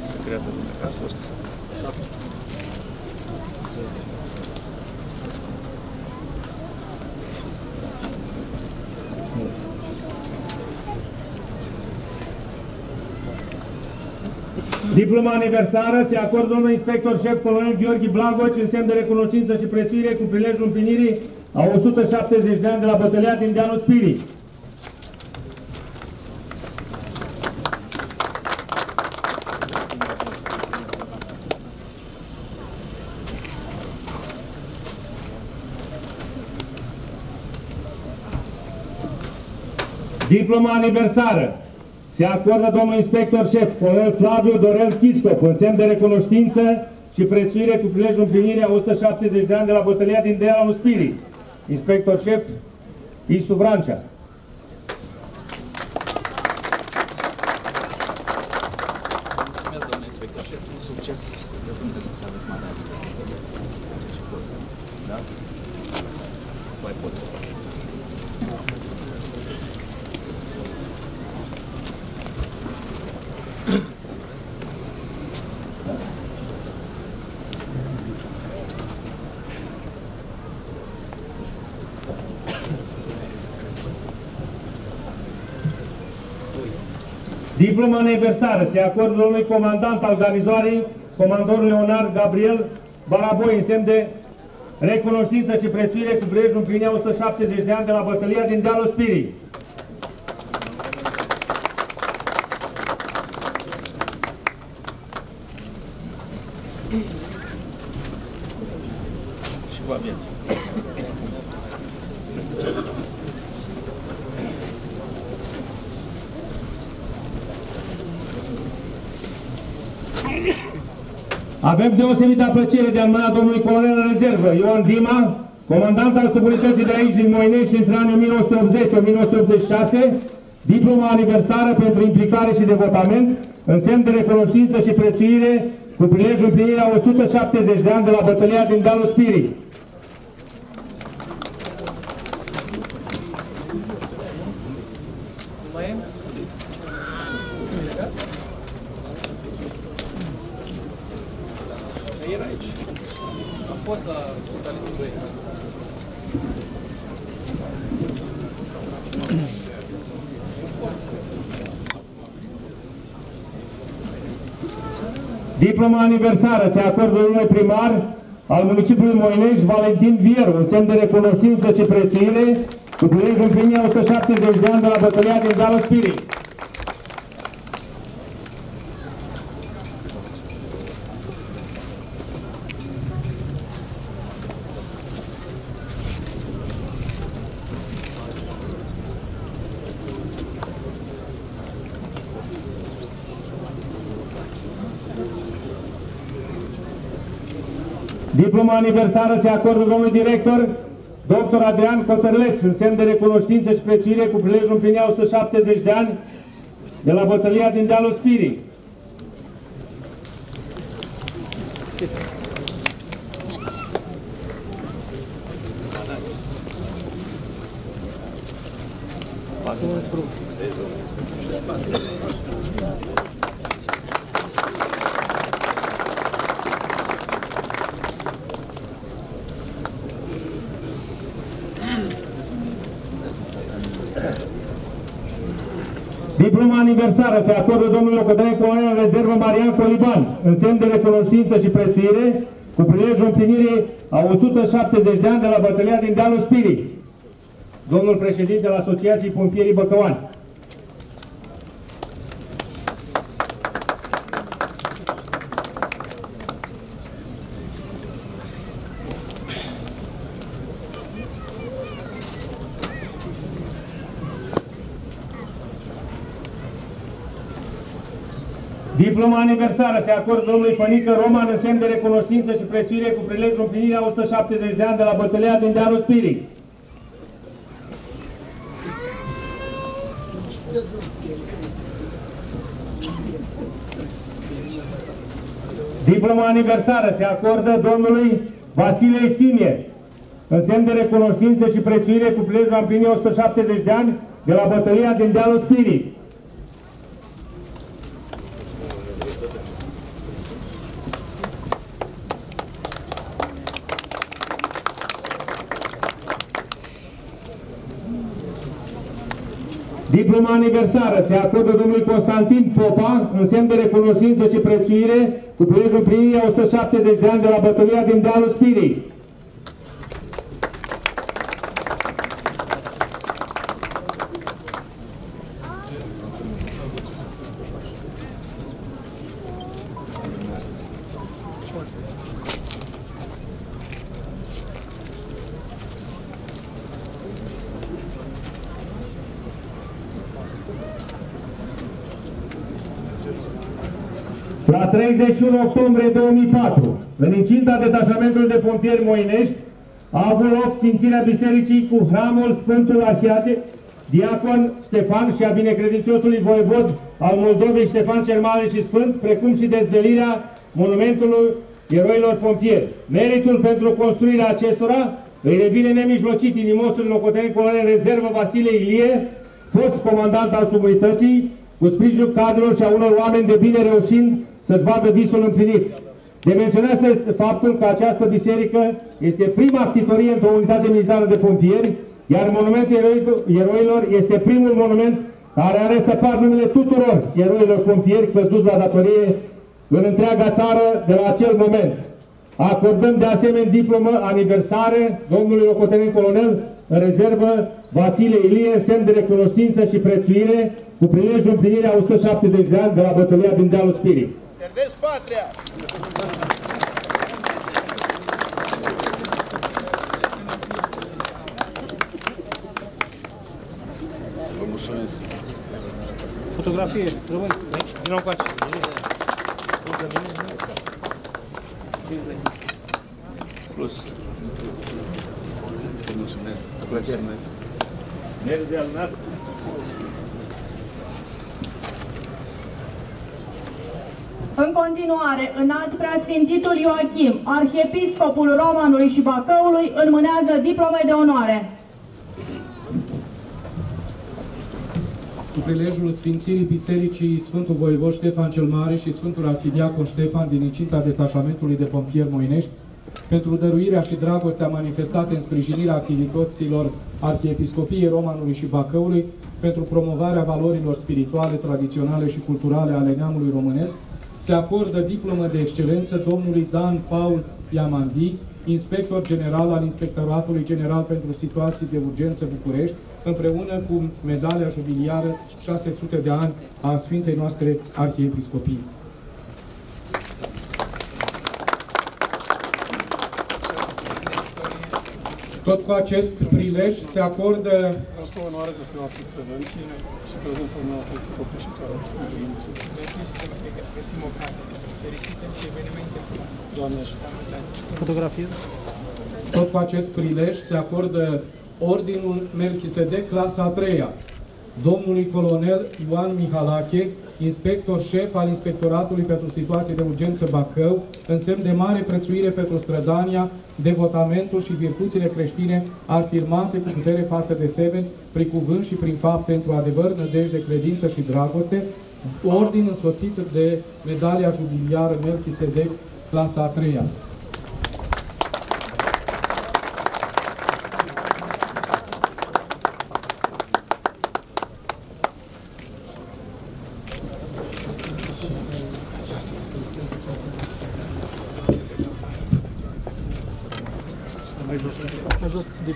Secretul a fost. Diploma aniversară se acordă domnului inspector șef colonel Gheorghe Blagoci în semn de recunoștință și prețuire cu prilejul împlinirii a 170 de ani de la bătălia din Dealul Spirii. Diploma aniversară se acordă domnul inspector șef, colonel Flaviu Dorel Chiscop, în semn de recunoștință și prețuire cu prilejul împlinirii a 170 de ani de la bătălia din Deala Uspirii. Inspector șef Isu Vrancea. Mulțumesc, domnule inspector șef. Succes să vă mulțumesc să aveți madalii. Da? Mai pot să fac. Diploma aniversară se acordă domnului comandant al garnizoarei, comandorul Leonard Gabriel Baraboi, în semn de recunoștință și prețuire cu prilejul împlinirea 170 de ani de la bătălia din Dealul Spirii. Și cu aviație. Avem deosebită plăcere de a mâna domnului colonel în rezervă, Ioan Dima, comandant al subunității de aici din Moinești între anii 1980-1986, diploma aniversară pentru implicare și devotament, în semn de recunoștință și prețuire cu prilejul împlinirea 170 de ani de la bătălia din Dalul Spirii. Mai e? Era aici. Am fost la Totalitul 2. Diploma aniversară se acordă domnului primar al municipiului Moinești, Valentin Vieru, în semn de recunoștință și prețuire, cu prilejul împlinirea 170 de ani de la bătălia din Dalul Spirii. Diploma aniversară se acordă domnului director, dr. Adrian Cotărleț, în semn de recunoștință și prețuire cu prilejul împlinirea 170 de ani de la bătălia din Dealul Spirii. Diploma aniversară se acordă domnului locotenent colonel în rezervă Marian Coliban, în semn de recunoștință și prețuire, cu prilejul împlinirii a 170 de ani de la bătălia din Dealul Spirii. Domnul președinte al Asociației Pompierii Băcăuani. Diploma aniversară se acordă domnului Fănică Roman în semn de recunoștință și prețuire cu prilejul împlinirea 170 de ani de la bătălia din Dealul Spirii. Diploma aniversară se acordă domnului Vasile Eftimie în semn de recunoștință și prețuire cu prilejul împlinirii 170 de ani de la bătălia din Dealul Spirii. Diploma aniversară se acordă domnului Constantin Popa în semn de recunoștință și prețuire cu prilejul împlinirii a 170 de ani de la bătălia din Dealul Spirii. La 31 octombrie 2004, în incinta detașamentului de pompieri Moinești, a avut loc sfințirea bisericii cu hramul Sfântul Arhiate, Diacon Ștefan și a binecredinciosului voievod al Moldovei Ștefan cel Mare și Sfânt, precum și dezvelirea monumentului eroilor pompieri. Meritul pentru construirea acestora îi revine nemijlocit inimosului locotenent colonel rezervă Vasile Ilie, fost comandant al subunității, cu sprijinul cadrelor și a unor oameni de bine reușind să-și vadă visul împlinit. De menționat este faptul că această biserică este prima actitorie într-o unitate militară de pompieri, iar monumentul eroilor este primul monument care are săpat numele tuturor eroilor pompieri căzuți la datorie în întreaga țară de la acel moment. Acordăm de asemenea diplomă aniversare domnului locotenent colonel în rezervă Vasile Ilie, semn de recunoștință și prețuire cu prilejul împlinirea 170 de ani de la bătălia din Dealul Spirii. Servesc patria! Vă mulțumesc. Fotografie, rămân. Vino cu Plus. Vă mulțumesc. Cu plăcere, mulțumesc. Mergi de al noastră. Continuare, înalt preasfințitul Ioachim, arhiepiscopul Romanului și Bacăului, înmânează diplome de onoare. Cu prilejul Sfințirii Bisericii Sfântul Voivod Ștefan cel Mare și Sfântul Arhidiacon Ștefan din incinta detașamentului de pompieri Moinești, pentru dăruirea și dragostea manifestate în sprijinirea activităților Arhiepiscopiei Romanului și Bacăului, pentru promovarea valorilor spirituale, tradiționale și culturale ale neamului românesc, se acordă diplomă de excelență domnului Dan Paul Iamandi, inspector general al Inspectoratului General pentru Situații de Urgență București, împreună cu medalia jubiliară 600 de ani a Sfintei noastre Arhiepiscopii. Tot cu acest prilej se acordă Este o onoare să fiu astăzi prezent și prezența dumneavoastră este copleșitoare. Găsim ocazia de fericită și evenimente frumoase. Doamne ajută. Fotografie. Tot cu acest prilej se acordă Ordinul Melchisedec, clasa a treia, domnului colonel Ioan Mihalache, inspector șef al Inspectoratului pentru Situații de Urgență Bacău, în semn de mare prețuire pentru strădania, devotamentul și virtuțile creștine afirmate cu putere față de semeni, prin cuvânt și prin fapt pentru adevăr, nădejde, credință și dragoste, ordin însoțit de medalia jubiliară Melchisedec, clasa a treia. Mai jos. Mai jos. De...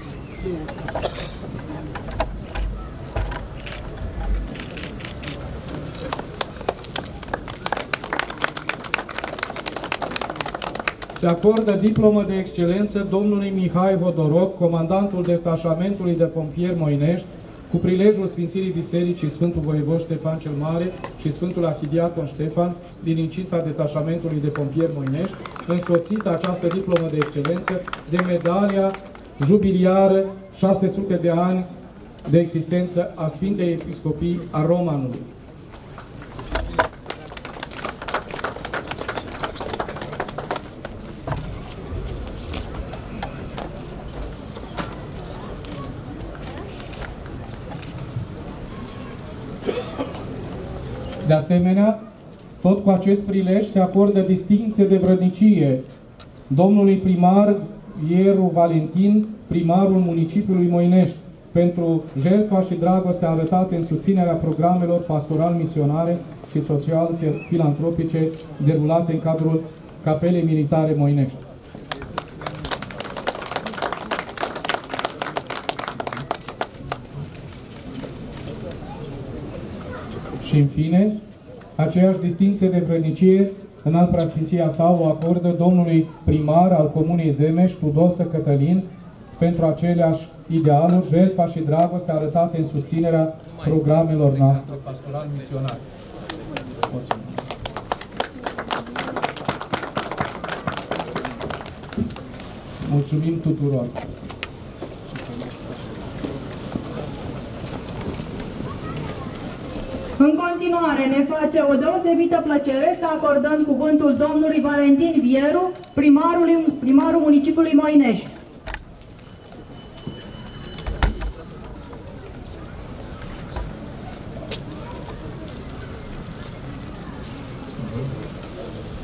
Se acordă diplomă de excelență domnului Mihai Vodoroc, comandantul detașamentului de pompieri Moinești, cu prilejul Sfințirii Bisericii Sfântul Voievod Ștefan cel Mare și Sfântul Arhidiacon Ștefan din incinta detașamentului de pompieri Moinești, însoțită această diplomă de excelență de medalia jubiliară 600 de ani de existență a Sfintei Episcopii a Romanului. Asemenea, tot cu acest prilej se acordă distinție de vrădnicie domnului primar Ieru Valentin, primarul municipiului Moinești, pentru jertfa și dragostea arătate în susținerea programelor pastoral-misionare și social-filantropice derulate în cadrul Capelei Militare Moinești. Și în fine, aceeași distinție de vrednicie în alt preasfinția sa o acordă domnului primar al Comunei Zemeș, Tudosă Cătălin, pentru aceleași idealuri, jertfa și dragoste arătate în susținerea programelor noastre pastoral-misionare. Mulțumim tuturor! În continuare, ne face o deosebită plăcere să acordăm cuvântul domnului Valentin Vieru, primarul, primarul municipiului Moinești.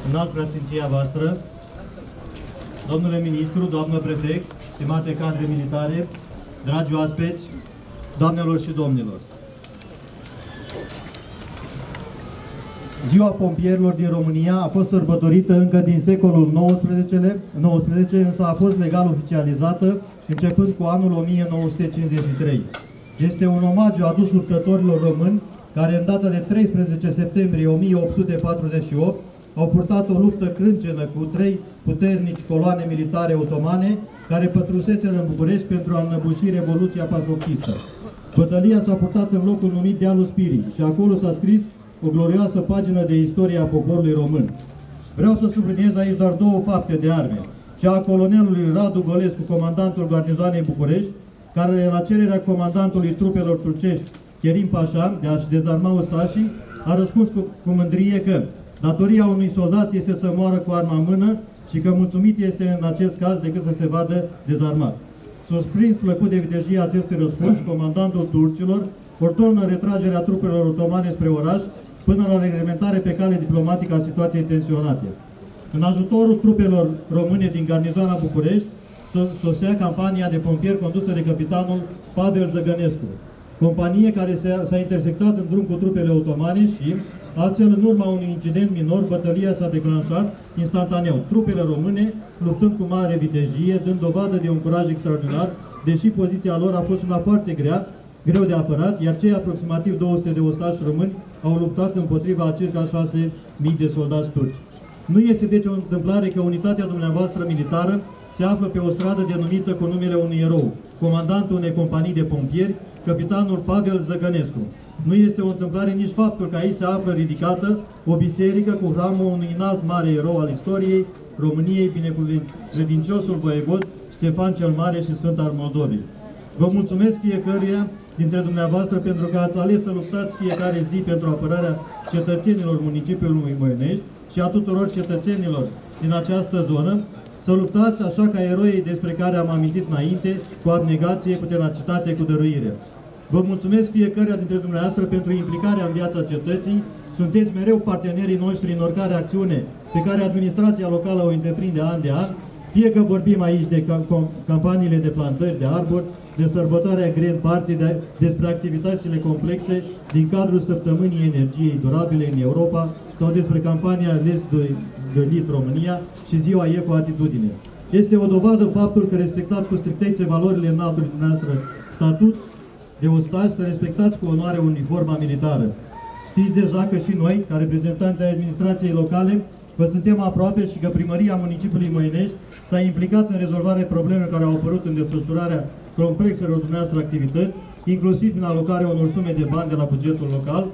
Înalt preasfinția voastră, domnule ministru, doamnă prefect, stimate cadre militare, dragi oaspeți, doamnelor și domnilor. Ziua pompierilor din România a fost sărbătorită încă din secolul XIX, 19, însă a fost legal oficializată începând cu anul 1953. Este un omagiu adus luptătorilor români care în data de 13 septembrie 1848 au purtat o luptă crâncenă cu trei puternici coloane militare otomane care pătruseseră în București pentru a înnăbuși Revoluția Patriotistă. Bătălia s-a purtat în locul numit Dealul Spirii și acolo s-a scris o glorioasă pagină de istorie a poporului român. Vreau să subliniez aici doar două fapte de arme. Cea a colonelului Radu Golescu, comandantul garnizoanei București, care la cererea comandantului trupelor turcești, Cherim Pașa, de a-și dezarma ustașii, a răspuns cu, cu mândrie că datoria unui soldat este să moară cu arma în mână și că mulțumit este în acest caz decât să se vadă dezarmat. Surprins plăcut de vitejia acestui răspuns, comandantul turcilor ordonă retragerea trupelor otomane spre oraș până la reglementare pe cale diplomatică a situației tensionate. În ajutorul trupelor române din garnizoana București, sosea campania de pompieri condusă de capitanul Pavel Zăgănescu, companie care s-a intersectat în drum cu trupele otomane și, astfel, în urma unui incident minor, bătălia s-a declanșat instantaneu. Trupele române, luptând cu mare vitejie, dând dovadă de un curaj extraordinar, deși poziția lor a fost una foarte grea, greu de apărat, iar cei aproximativ 200 de ostași români au luptat împotriva a circa 6.000 de soldați turci. Nu este deci o întâmplare că unitatea dumneavoastră militară se află pe o stradă denumită cu numele unui erou, comandantul unei companii de pompieri, capitanul Pavel Zăgănescu. Nu este o întâmplare nici faptul că aici se află ridicată o biserică cu hramul unui înalt mare erou al istoriei României, binecuvântiosul voievod Ștefan cel Mare și Sfânt al Moldovei. Vă mulțumesc fiecăruia dintre dumneavoastră pentru că ați ales să luptați fiecare zi pentru apărarea cetățenilor municipiului Moinești și a tuturor cetățenilor din această zonă, să luptați așa ca eroii despre care am amintit înainte, cu abnegație, cu tenacitate, cu dăruire. Vă mulțumesc fiecăruia dintre dumneavoastră pentru implicarea în viața cetății, sunteți mereu partenerii noștri în oricare acțiune pe care administrația locală o întreprinde an de an, fie că vorbim aici de campaniile de plantări de arbori, de sărbătoarea Green Party de, despre activitățile complexe din cadrul Săptămânii Energiei Durabile în Europa sau despre campania Les de, de Lit România și ziua E cu atitudine. Este o dovadă faptul că respectați cu strictețe valorile înaltului dumneavoastră statut de ostaș să respectați cu onoare uniforma militară. Știți deja că și noi, ca reprezentanți ai administrației locale, vă suntem aproape și că primăria municipiului Măinești s-a implicat în rezolvarea problemelor care au apărut în desfășurarea complexelor dumneavoastră activități, inclusiv prin alocarea unor sume de bani de la bugetul local.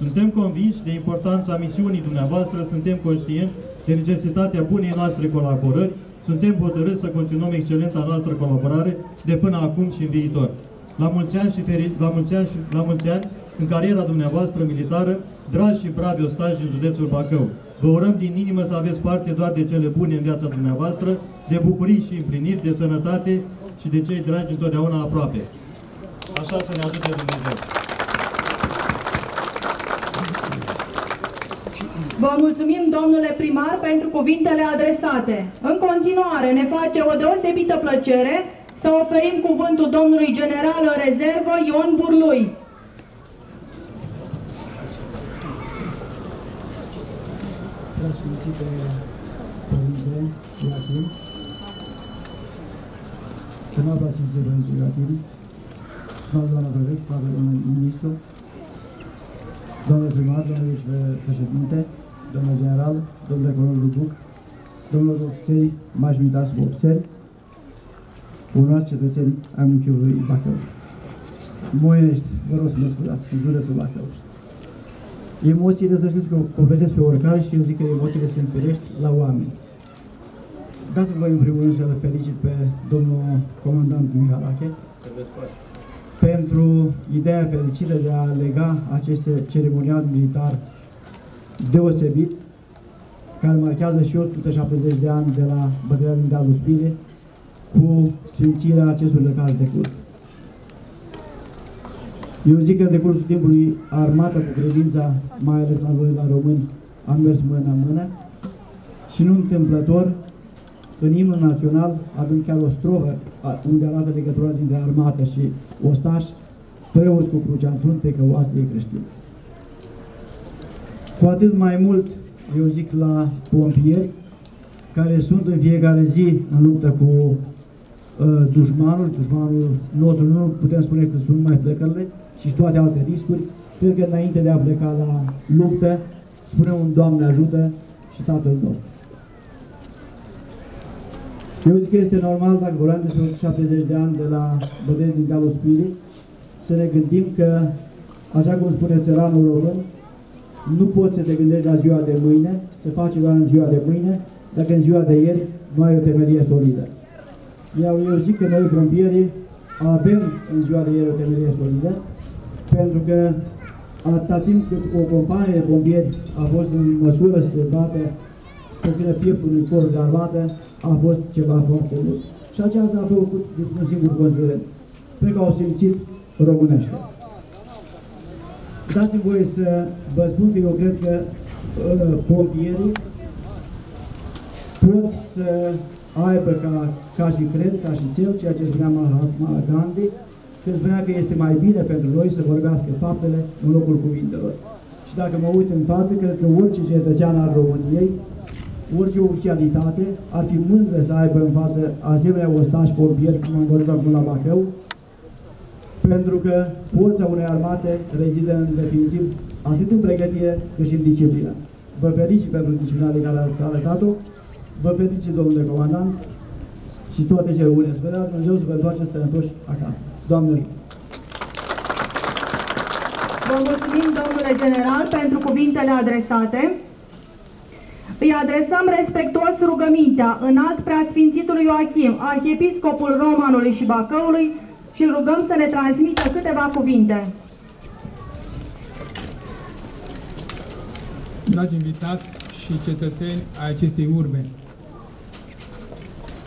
Suntem convinși de importanța misiunii dumneavoastră, suntem conștienți de necesitatea bunei noastre colaborări, suntem hotărâți să continuăm excelenta noastră colaborare de până acum și în viitor. La mulți ani și, ferit, la mulți ani, și la mulți ani în cariera dumneavoastră militară, dragi și bravi ostași în județul Bacău. Vă urăm din inimă să aveți parte doar de cele bune în viața dumneavoastră, de bucurii și împliniri, de sănătate și de cei dragi întotdeauna aproape. Așa să ne ajute Dumnezeu. Vă mulțumim, domnule primar, pentru cuvintele adresate. În continuare, ne face o deosebită plăcere să oferim cuvântul domnului general în rezervă Ion Burlui. Preasfințite Părinte Iachim, Stimată Sfințe Părinte Iachim, Stimată doamna Prefect, Stimată domnul Ministru, domnule primar, domnule vicepreședinte, domnule general, domnule colonel Lubuc, domnilor ofițeri, majoritatea ofițeri, onorați cetățeni ai municipiului Bacău. Moienești, vă rog să mă scuzați, în județul Bacău. Emoțiile, să știți că o completez pe oricare și eu zic că emoțiile se înfirești la oameni. Dați-mi voi în primul rând să-l felicit pe domnul comandant Mihalache pentru ideea fericită de a lega aceste ceremonial militar deosebit, care marchează și 170 de ani de la bătălia din Dealul Spine, cu simțirea acestui lăcar de curs. Eu zic că de cursul timpului armata cu credința, mai ales la voi la români, a mers mână în mână și nu întâmplător, în imnul național avem chiar o strofă unde arată legătura dintre armată și ostaș, preoți cu crucea în frunte că oaste e creștin. Cu atât mai mult, eu zic la pompieri, care sunt în fiecare zi în luptă cu uh, dușmanul, dușmanul nostru, nu putem spune că sunt mai plecările, și toate alte riscuri. Cred că înainte de a pleca la luptă, spune un Doamne ajută și Tatăl nostru. Eu zic că este normal, dacă vorbim despre 170 de ani de la bătălia din Dealul Spirii, să ne gândim că, așa cum spune țăranul român, nu poți să te gândești la ziua de mâine, să faci doar în ziua de mâine, dacă în ziua de ieri nu ai o temerie solidă. Iar eu zic că noi, pompierii, avem în ziua de ieri o temerie solidă, pentru că atâta timp cât o companie de pompieri a fost în măsură să se bată, să țină pieptul unui corp de armată, a fost ceva foarte mult. Și aceasta a făcut un singur considerent. Cred că au simțit românește. Dați-mi voie să vă spun că eu cred că uh, pompierii pot să aibă ca, ca și crez, ca și cel, ceea ce spunea Mahatma Gandhi, când spunea că este mai bine pentru noi să vorbească faptele în locul cuvintelor. Și dacă mă uit în față, cred că orice cetățean al României, orice oficialitate ar fi mândră să aibă în față asemenea ostași pompieri, cum am văzut acum la Bacău, pentru că forța unei armate rezidă în definitiv atât în pregătire cât și în disciplină. Vă felicit pentru disciplina de care ați arătat-o, vă felicit, domnule comandant, și toate cele bune. Să vedea Dumnezeu să vă întoarceți sănătoși acasă. Doamne ajută! Vă mulțumim, domnule general, pentru cuvintele adresate. Îi adresăm respectuos rugămintea înalt preasfințitului Ioachim, arhiepiscopul Romanului și Bacăului și îl rugăm să ne transmită câteva cuvinte. Dragi invitați și cetățeni ai acestei urbe,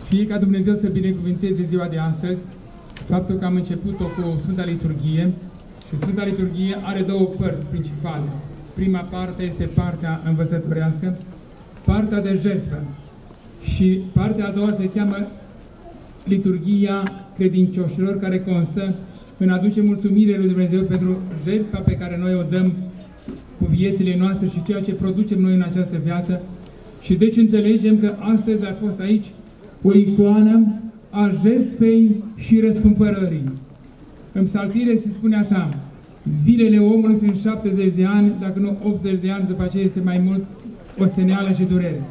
fie ca Dumnezeu să binecuvinteze ziua de astăzi, faptul că am început-o cu Sfânta Liturghie și Sfânta Liturghie are două părți principale. Prima parte este partea învățătorească, partea de jertfă și partea a doua se cheamă liturghia credincioșilor care constă în aduce mulțumire lui Dumnezeu pentru jertfa pe care noi o dăm cu viețile noastre și ceea ce producem noi în această viață. Și deci înțelegem că astăzi a fost aici o icoană a jertfei și răscumpărării. În psaltire se spune așa, zilele omului sunt 70 de ani, dacă nu 80 de ani, după aceea este mai mult osteneală și durere.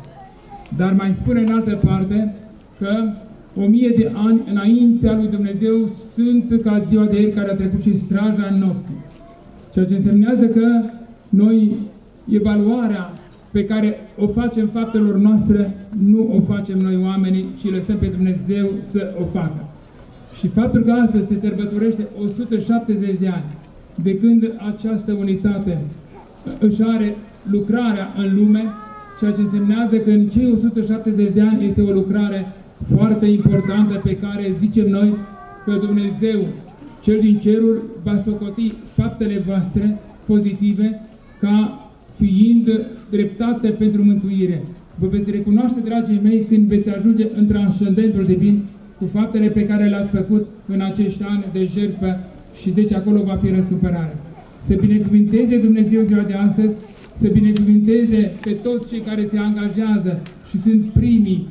Dar mai spune în altă parte că o mie de ani înaintea lui Dumnezeu sunt ca ziua de ieri care a trecut și straja în nopții. Ceea ce însemnează că noi evaluarea pe care o facem faptelor noastre, nu o facem noi oamenii, ci lăsăm pe Dumnezeu să o facă. Și faptul că astăzi se sărbătorește 170 de ani, de când această unitate își are lucrarea în lume, ceea ce însemnează că în cei 170 de ani este o lucrare foarte importantă pe care zicem noi că Dumnezeu, Cel din ceruri, va socoti faptele voastre pozitive ca fiind dreptate pentru mântuire. Vă veți recunoaște, dragii mei, când veți ajunge în transcendentul divin cu faptele pe care le-ați făcut în acești ani de jertfă și deci acolo va fi răscumpărarea. Să binecuvinteze Dumnezeu ziua de astăzi, să binecuvinteze pe toți cei care se angajează și sunt primii,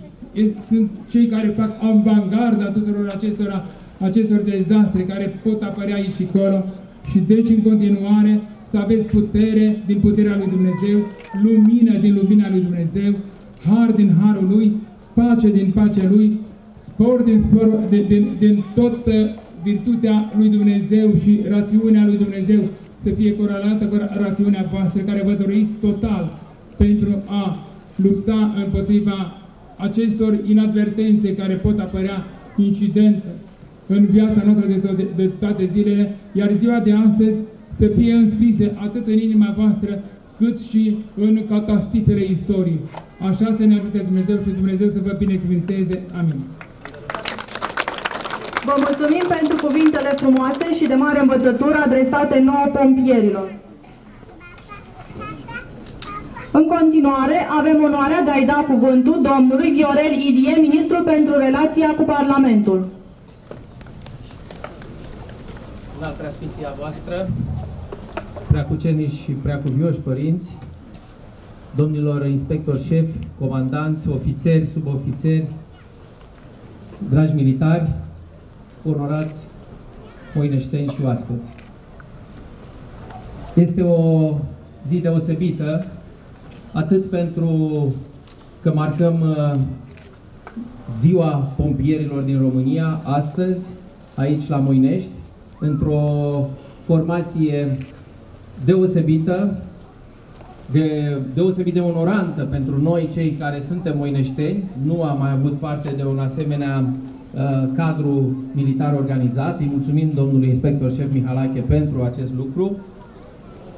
sunt cei care fac avangarda tuturor acestora, acestor dezastre care pot apărea aici și acolo. Și deci în continuare să aveți putere din puterea lui Dumnezeu, lumină din lumina lui Dumnezeu, har din harul lui, pace din pacea lui, spor din, spor, din, din, din tot uh, virtutea lui Dumnezeu și rațiunea lui Dumnezeu să fie corelată cu rațiunea voastră care vă doriți total pentru a lupta împotriva acestor inadvertențe care pot apărea incidente în viața noastră de, to de, de toate zilele, iar ziua de astăzi să fie înscrise atât în inima voastră, cât și în catastrofele istoriei. Așa să ne ajute Dumnezeu și Dumnezeu să vă binecuvinteze. Amin. Vă mulțumim pentru cuvintele frumoase și de mare învățătură adresate nouă pompierilor. În continuare, avem onoarea de a-i da cuvântul domnului Viorel Ilie, ministru pentru relația cu Parlamentul. La preasfinția voastră, preacucernici și preacuvioși părinți, domnilor inspectori șefi, comandanți, ofițeri, subofițeri, dragi militari, onorați moineșteni și oaspeți. Este o zi deosebită, atât pentru că marcăm uh, ziua pompierilor din România, astăzi, aici la Moinești, într-o formație deosebită, de, deosebit de onorantă pentru noi, cei care suntem moineșteni. Nu am mai avut parte de un asemenea uh, cadru militar organizat. Îi mulțumim domnului inspector șef Mihalache pentru acest lucru.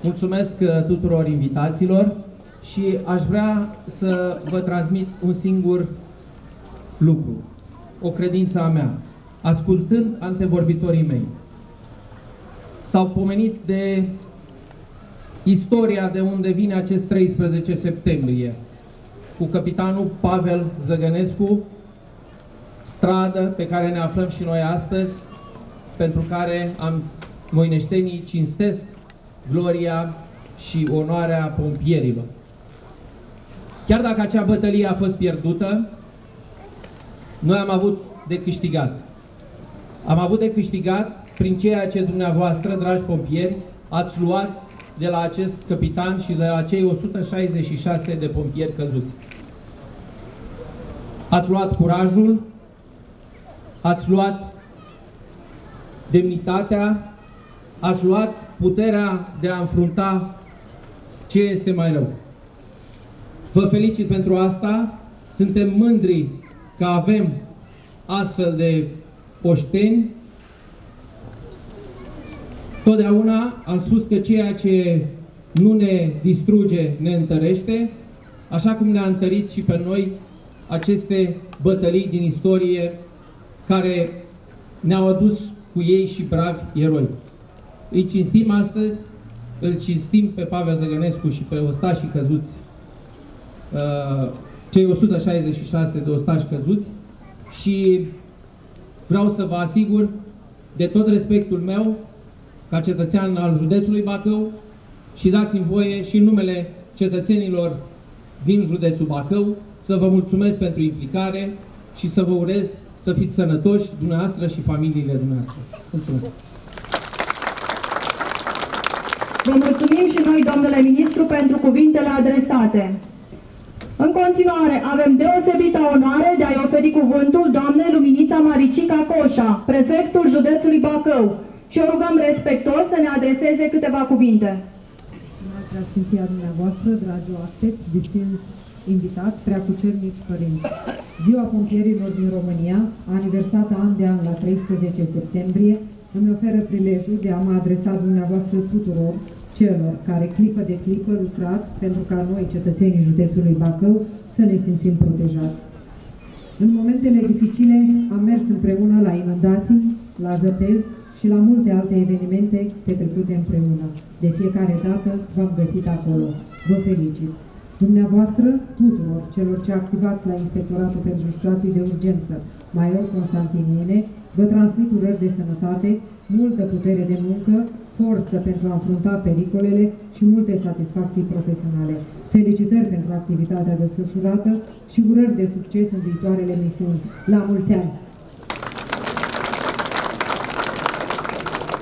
Mulțumesc uh, tuturor invitațiilor și aș vrea să vă transmit un singur lucru, o credință a mea, ascultând antevorbitorii mei. S-au pomenit de istoria de unde vine acest 13 septembrie, cu capitanul Pavel Zăgănescu, stradă pe care ne aflăm și noi astăzi, pentru care am, moineștenii cinstesc gloria și onoarea pompierilor. Chiar dacă acea bătălie a fost pierdută, noi am avut de câștigat. Am avut de câștigat prin ceea ce dumneavoastră, dragi pompieri, ați luat de la acest capitan și de la cei 166 de pompieri căzuți. Ați luat curajul, ați luat demnitatea, ați luat puterea de a înfrunta ce este mai rău. Vă felicit pentru asta, suntem mândri că avem astfel de poșteni. Totdeauna am spus că ceea ce nu ne distruge, ne întărește, așa cum ne-a întărit și pe noi aceste bătălii din istorie care ne-au adus cu ei și bravi eroi. Îi cinstim astăzi, îl cinstim pe Pavel Zăgănescu și pe ostașii căzuți, uh, cei 166 de ostași căzuți și vreau să vă asigur de tot respectul meu ca cetățean al județului Bacău și dați-mi voie și în numele cetățenilor din județul Bacău să vă mulțumesc pentru implicare și să vă urez să fiți sănătoși dumneavoastră și familiile dumneavoastră. Mulțumesc! Vă mulțumim și noi, domnule ministru, pentru cuvintele adresate. În continuare, avem deosebită onoare de a-i oferi cuvântul doamnei Luminița Maricica Coșa, prefectul județului Bacău, și o rugăm respectos să ne adreseze câteva cuvinte. Preasfinția dumneavoastră, dragi oaspeți, distinși invitați, preacucernici părinți. Ziua Pompierilor din România, aniversată an de an la 13 septembrie, îmi oferă prilejul de a mă adresa dumneavoastră tuturor celor care clipă de clipă lucrați pentru ca noi, cetățenii județului Bacău, să ne simțim protejați. În momentele dificile am mers împreună la inundații, la zăpezi, și la multe alte evenimente petrecute împreună. De fiecare dată v-am găsit acolo. Vă felicit! Dumneavoastră, tuturor celor ce activați la Inspectoratul pentru Situații de Urgență, Major Constantiniene, vă transmit urări de sănătate, multă putere de muncă, forță pentru a înfrunta pericolele și multe satisfacții profesionale. Felicitări pentru activitatea desfășurată și urări de succes în viitoarele misiuni. La mulți ani!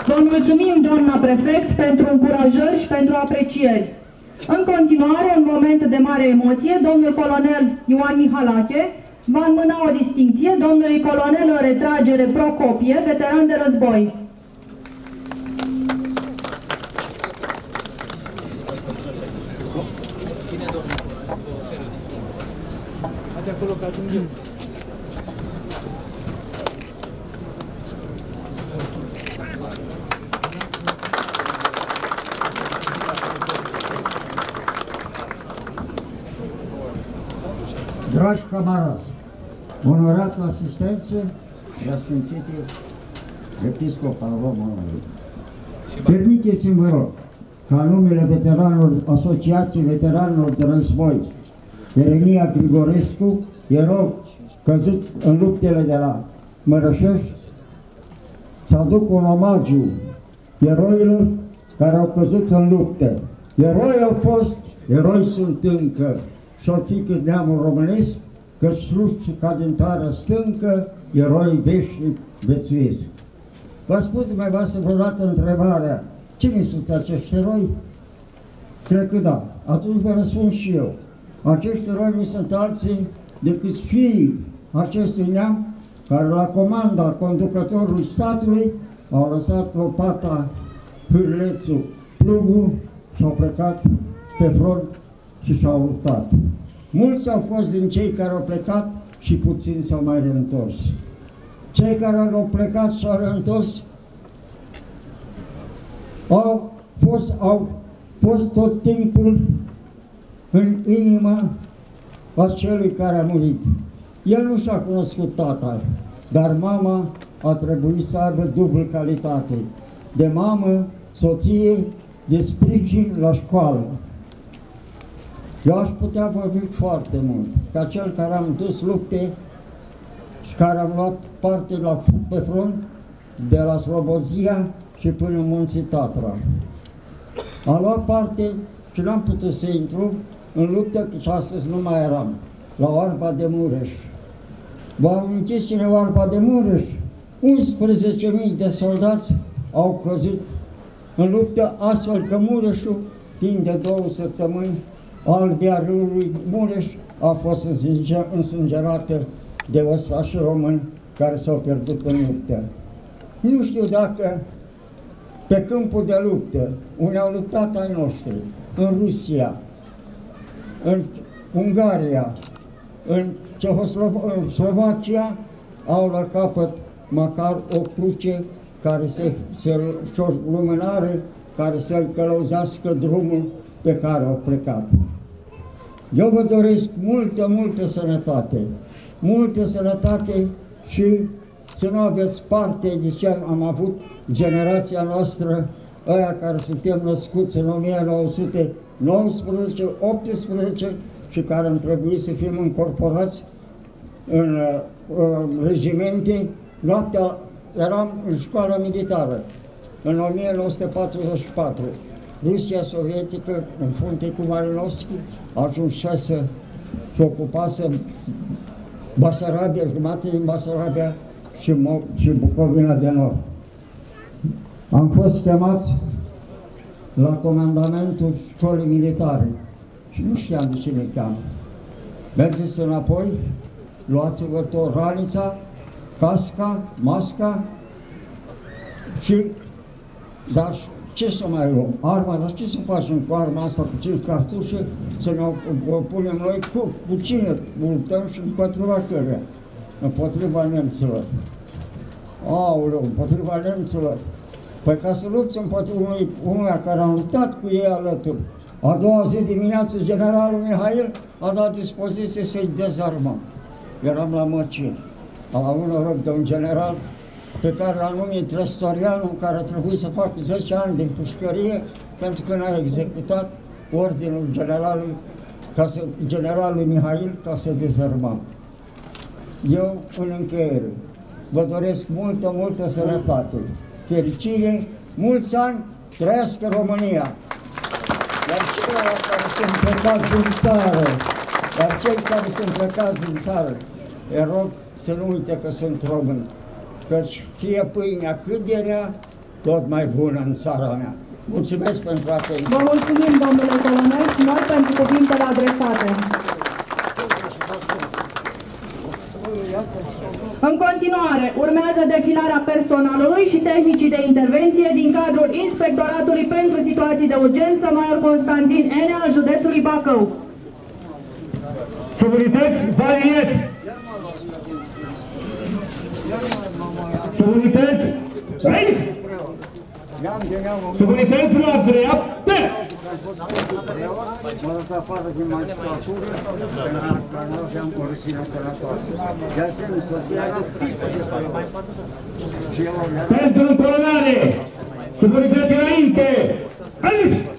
Vă mulțumim, doamna prefect, pentru încurajări și pentru aprecieri. În continuare, în moment de mare emoție, domnul colonel Ioan Mihalache va înmâna o distinție domnului colonel în retragere Procopie, veteran de război. Azi acolo că ajung eu. Dragi camarazi, onorați asistență, preasfințite episcop al Românului. Permiteți-mi, vă rog, ca în numele veteranilor Asociației Veteranilor de Război, Eremia Grigorescu, erou căzut în luptele de la Mărășeș, să aduc un omagiu eroilor care au căzut în lupte. Eroi au fost, eroi sunt încă și-or fi cât neamul românesc, că sluși ca din tară stâncă, eroi veșnic vețuiesc. V-a spus dumneavoastră vreodată întrebarea, cine sunt acești eroi? Cred că da. Atunci vă răspund și eu. Acești eroi nu sunt alții decât fiii acestui neam care la comanda conducătorului statului au lăsat lopata, hârlețul, plugul și au plecat pe front și și-au luptat. Mulți au fost din cei care au plecat și puțini s-au mai reîntors. Cei care au plecat și s-au reîntors au fost, au fost tot timpul în inima acelui care a murit. El nu și-a cunoscut tatăl, dar mama a trebuit să aibă dublu calitate. De mamă, soție, de sprijin la școală. Eu aș putea vorbi foarte mult, ca cel care am dus lupte și care am luat parte la, pe front de la Slobozia și până în Munții Tatra. Am luat parte și n-am putut să intru în luptă, și astăzi nu mai eram, la Oarba de Mureș. Vă amintiți cine Oarba de Mureș? 11.000 de soldați au căzut în luptă, astfel că Mureșul, timp de două săptămâni, albia râului Mureș a fost însângerată de osași români care s-au pierdut în luptă. Nu știu dacă pe câmpul de luptă, unde au luptat ai noștri, în Rusia, în Ungaria, în, Cehoslov- în Slovacia, au la capăt măcar o cruce care se, se și o lumânare care să-l călăuzească drumul pe care au plecat. Eu vă doresc multă, multă sănătate, multă sănătate și să nu aveți parte de ce am avut generația noastră, aia care suntem născuți în 1919, 18 și care am trebuit să fim încorporați în uh, regimente. Noaptea eram în școala militară, în 1944. Rusia sovietică, în frunte cu Marinovski, ajunsea să și ocupase Basarabia, jumătate din Basarabia și, Mo- și Bucovina de Nord. Am fost chemați la comandamentul școlii militare și nu știam de ce ne cheamă. Mergeți înapoi, luați-vă tot ranița, casca, masca și dar ce să mai luăm? Arma, dar ce să facem cu arma asta, cu ce cartușe, să ne o, o punem noi cu, cu cine luptăm și împotriva căruia? Împotriva nemților. Aoleu, împotriva nemților. Păi ca să lupți împotriva unui, unuia care am luptat cu ei alături, a doua zi dimineață, generalul Mihail a dat dispoziție să-i dezarmăm. Eram la Măcin. Am avut noroc de un general pe care l-a numit Trestorianu, care a trebuit să facă 10 ani din pușcărie, pentru că n-a executat ordinul generalului, ca să, generalului Mihail ca să dezarmăm. Eu, în încheiere, vă doresc multă, multă sănătate, fericire, mulți ani, trăiască România! Iar ceilalți care sunt plecați din țară, iar cei care sunt plecați din țară, îi rog să nu uite că sunt români, căci fie pâinea cât de rea, tot mai bună în țara mea. Mulțumesc pentru atenție! Vă mulțumim, domnule colonel, și noi pentru cuvintele adresate. În continuare, urmează defilarea personalului și tehnicii de intervenție din cadrul Inspectoratului pentru Situații de Urgență Major Constantin N. al județului Bacău. Subunități, varinieți! Subunități, aici! Subunități la dreapta! Mă lăsa afară din magistratură pentru că nu aveam o rușine sănătoasă. De asemenea, soția era și eu aveam... Pentru încolonare! Subunități înainte! Aici!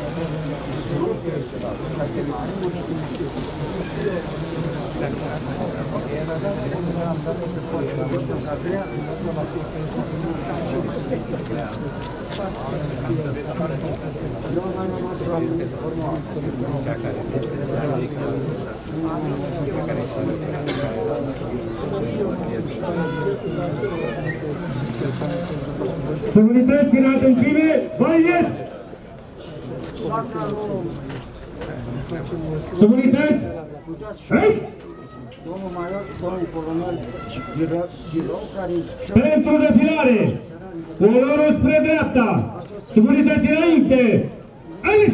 Comunități în atențiune, băieți! Comunități! Hei! Domnul major, domnul colonel Girou, care Pentru defilare! Colorul spre dreapta! Comunități înainte! Ales!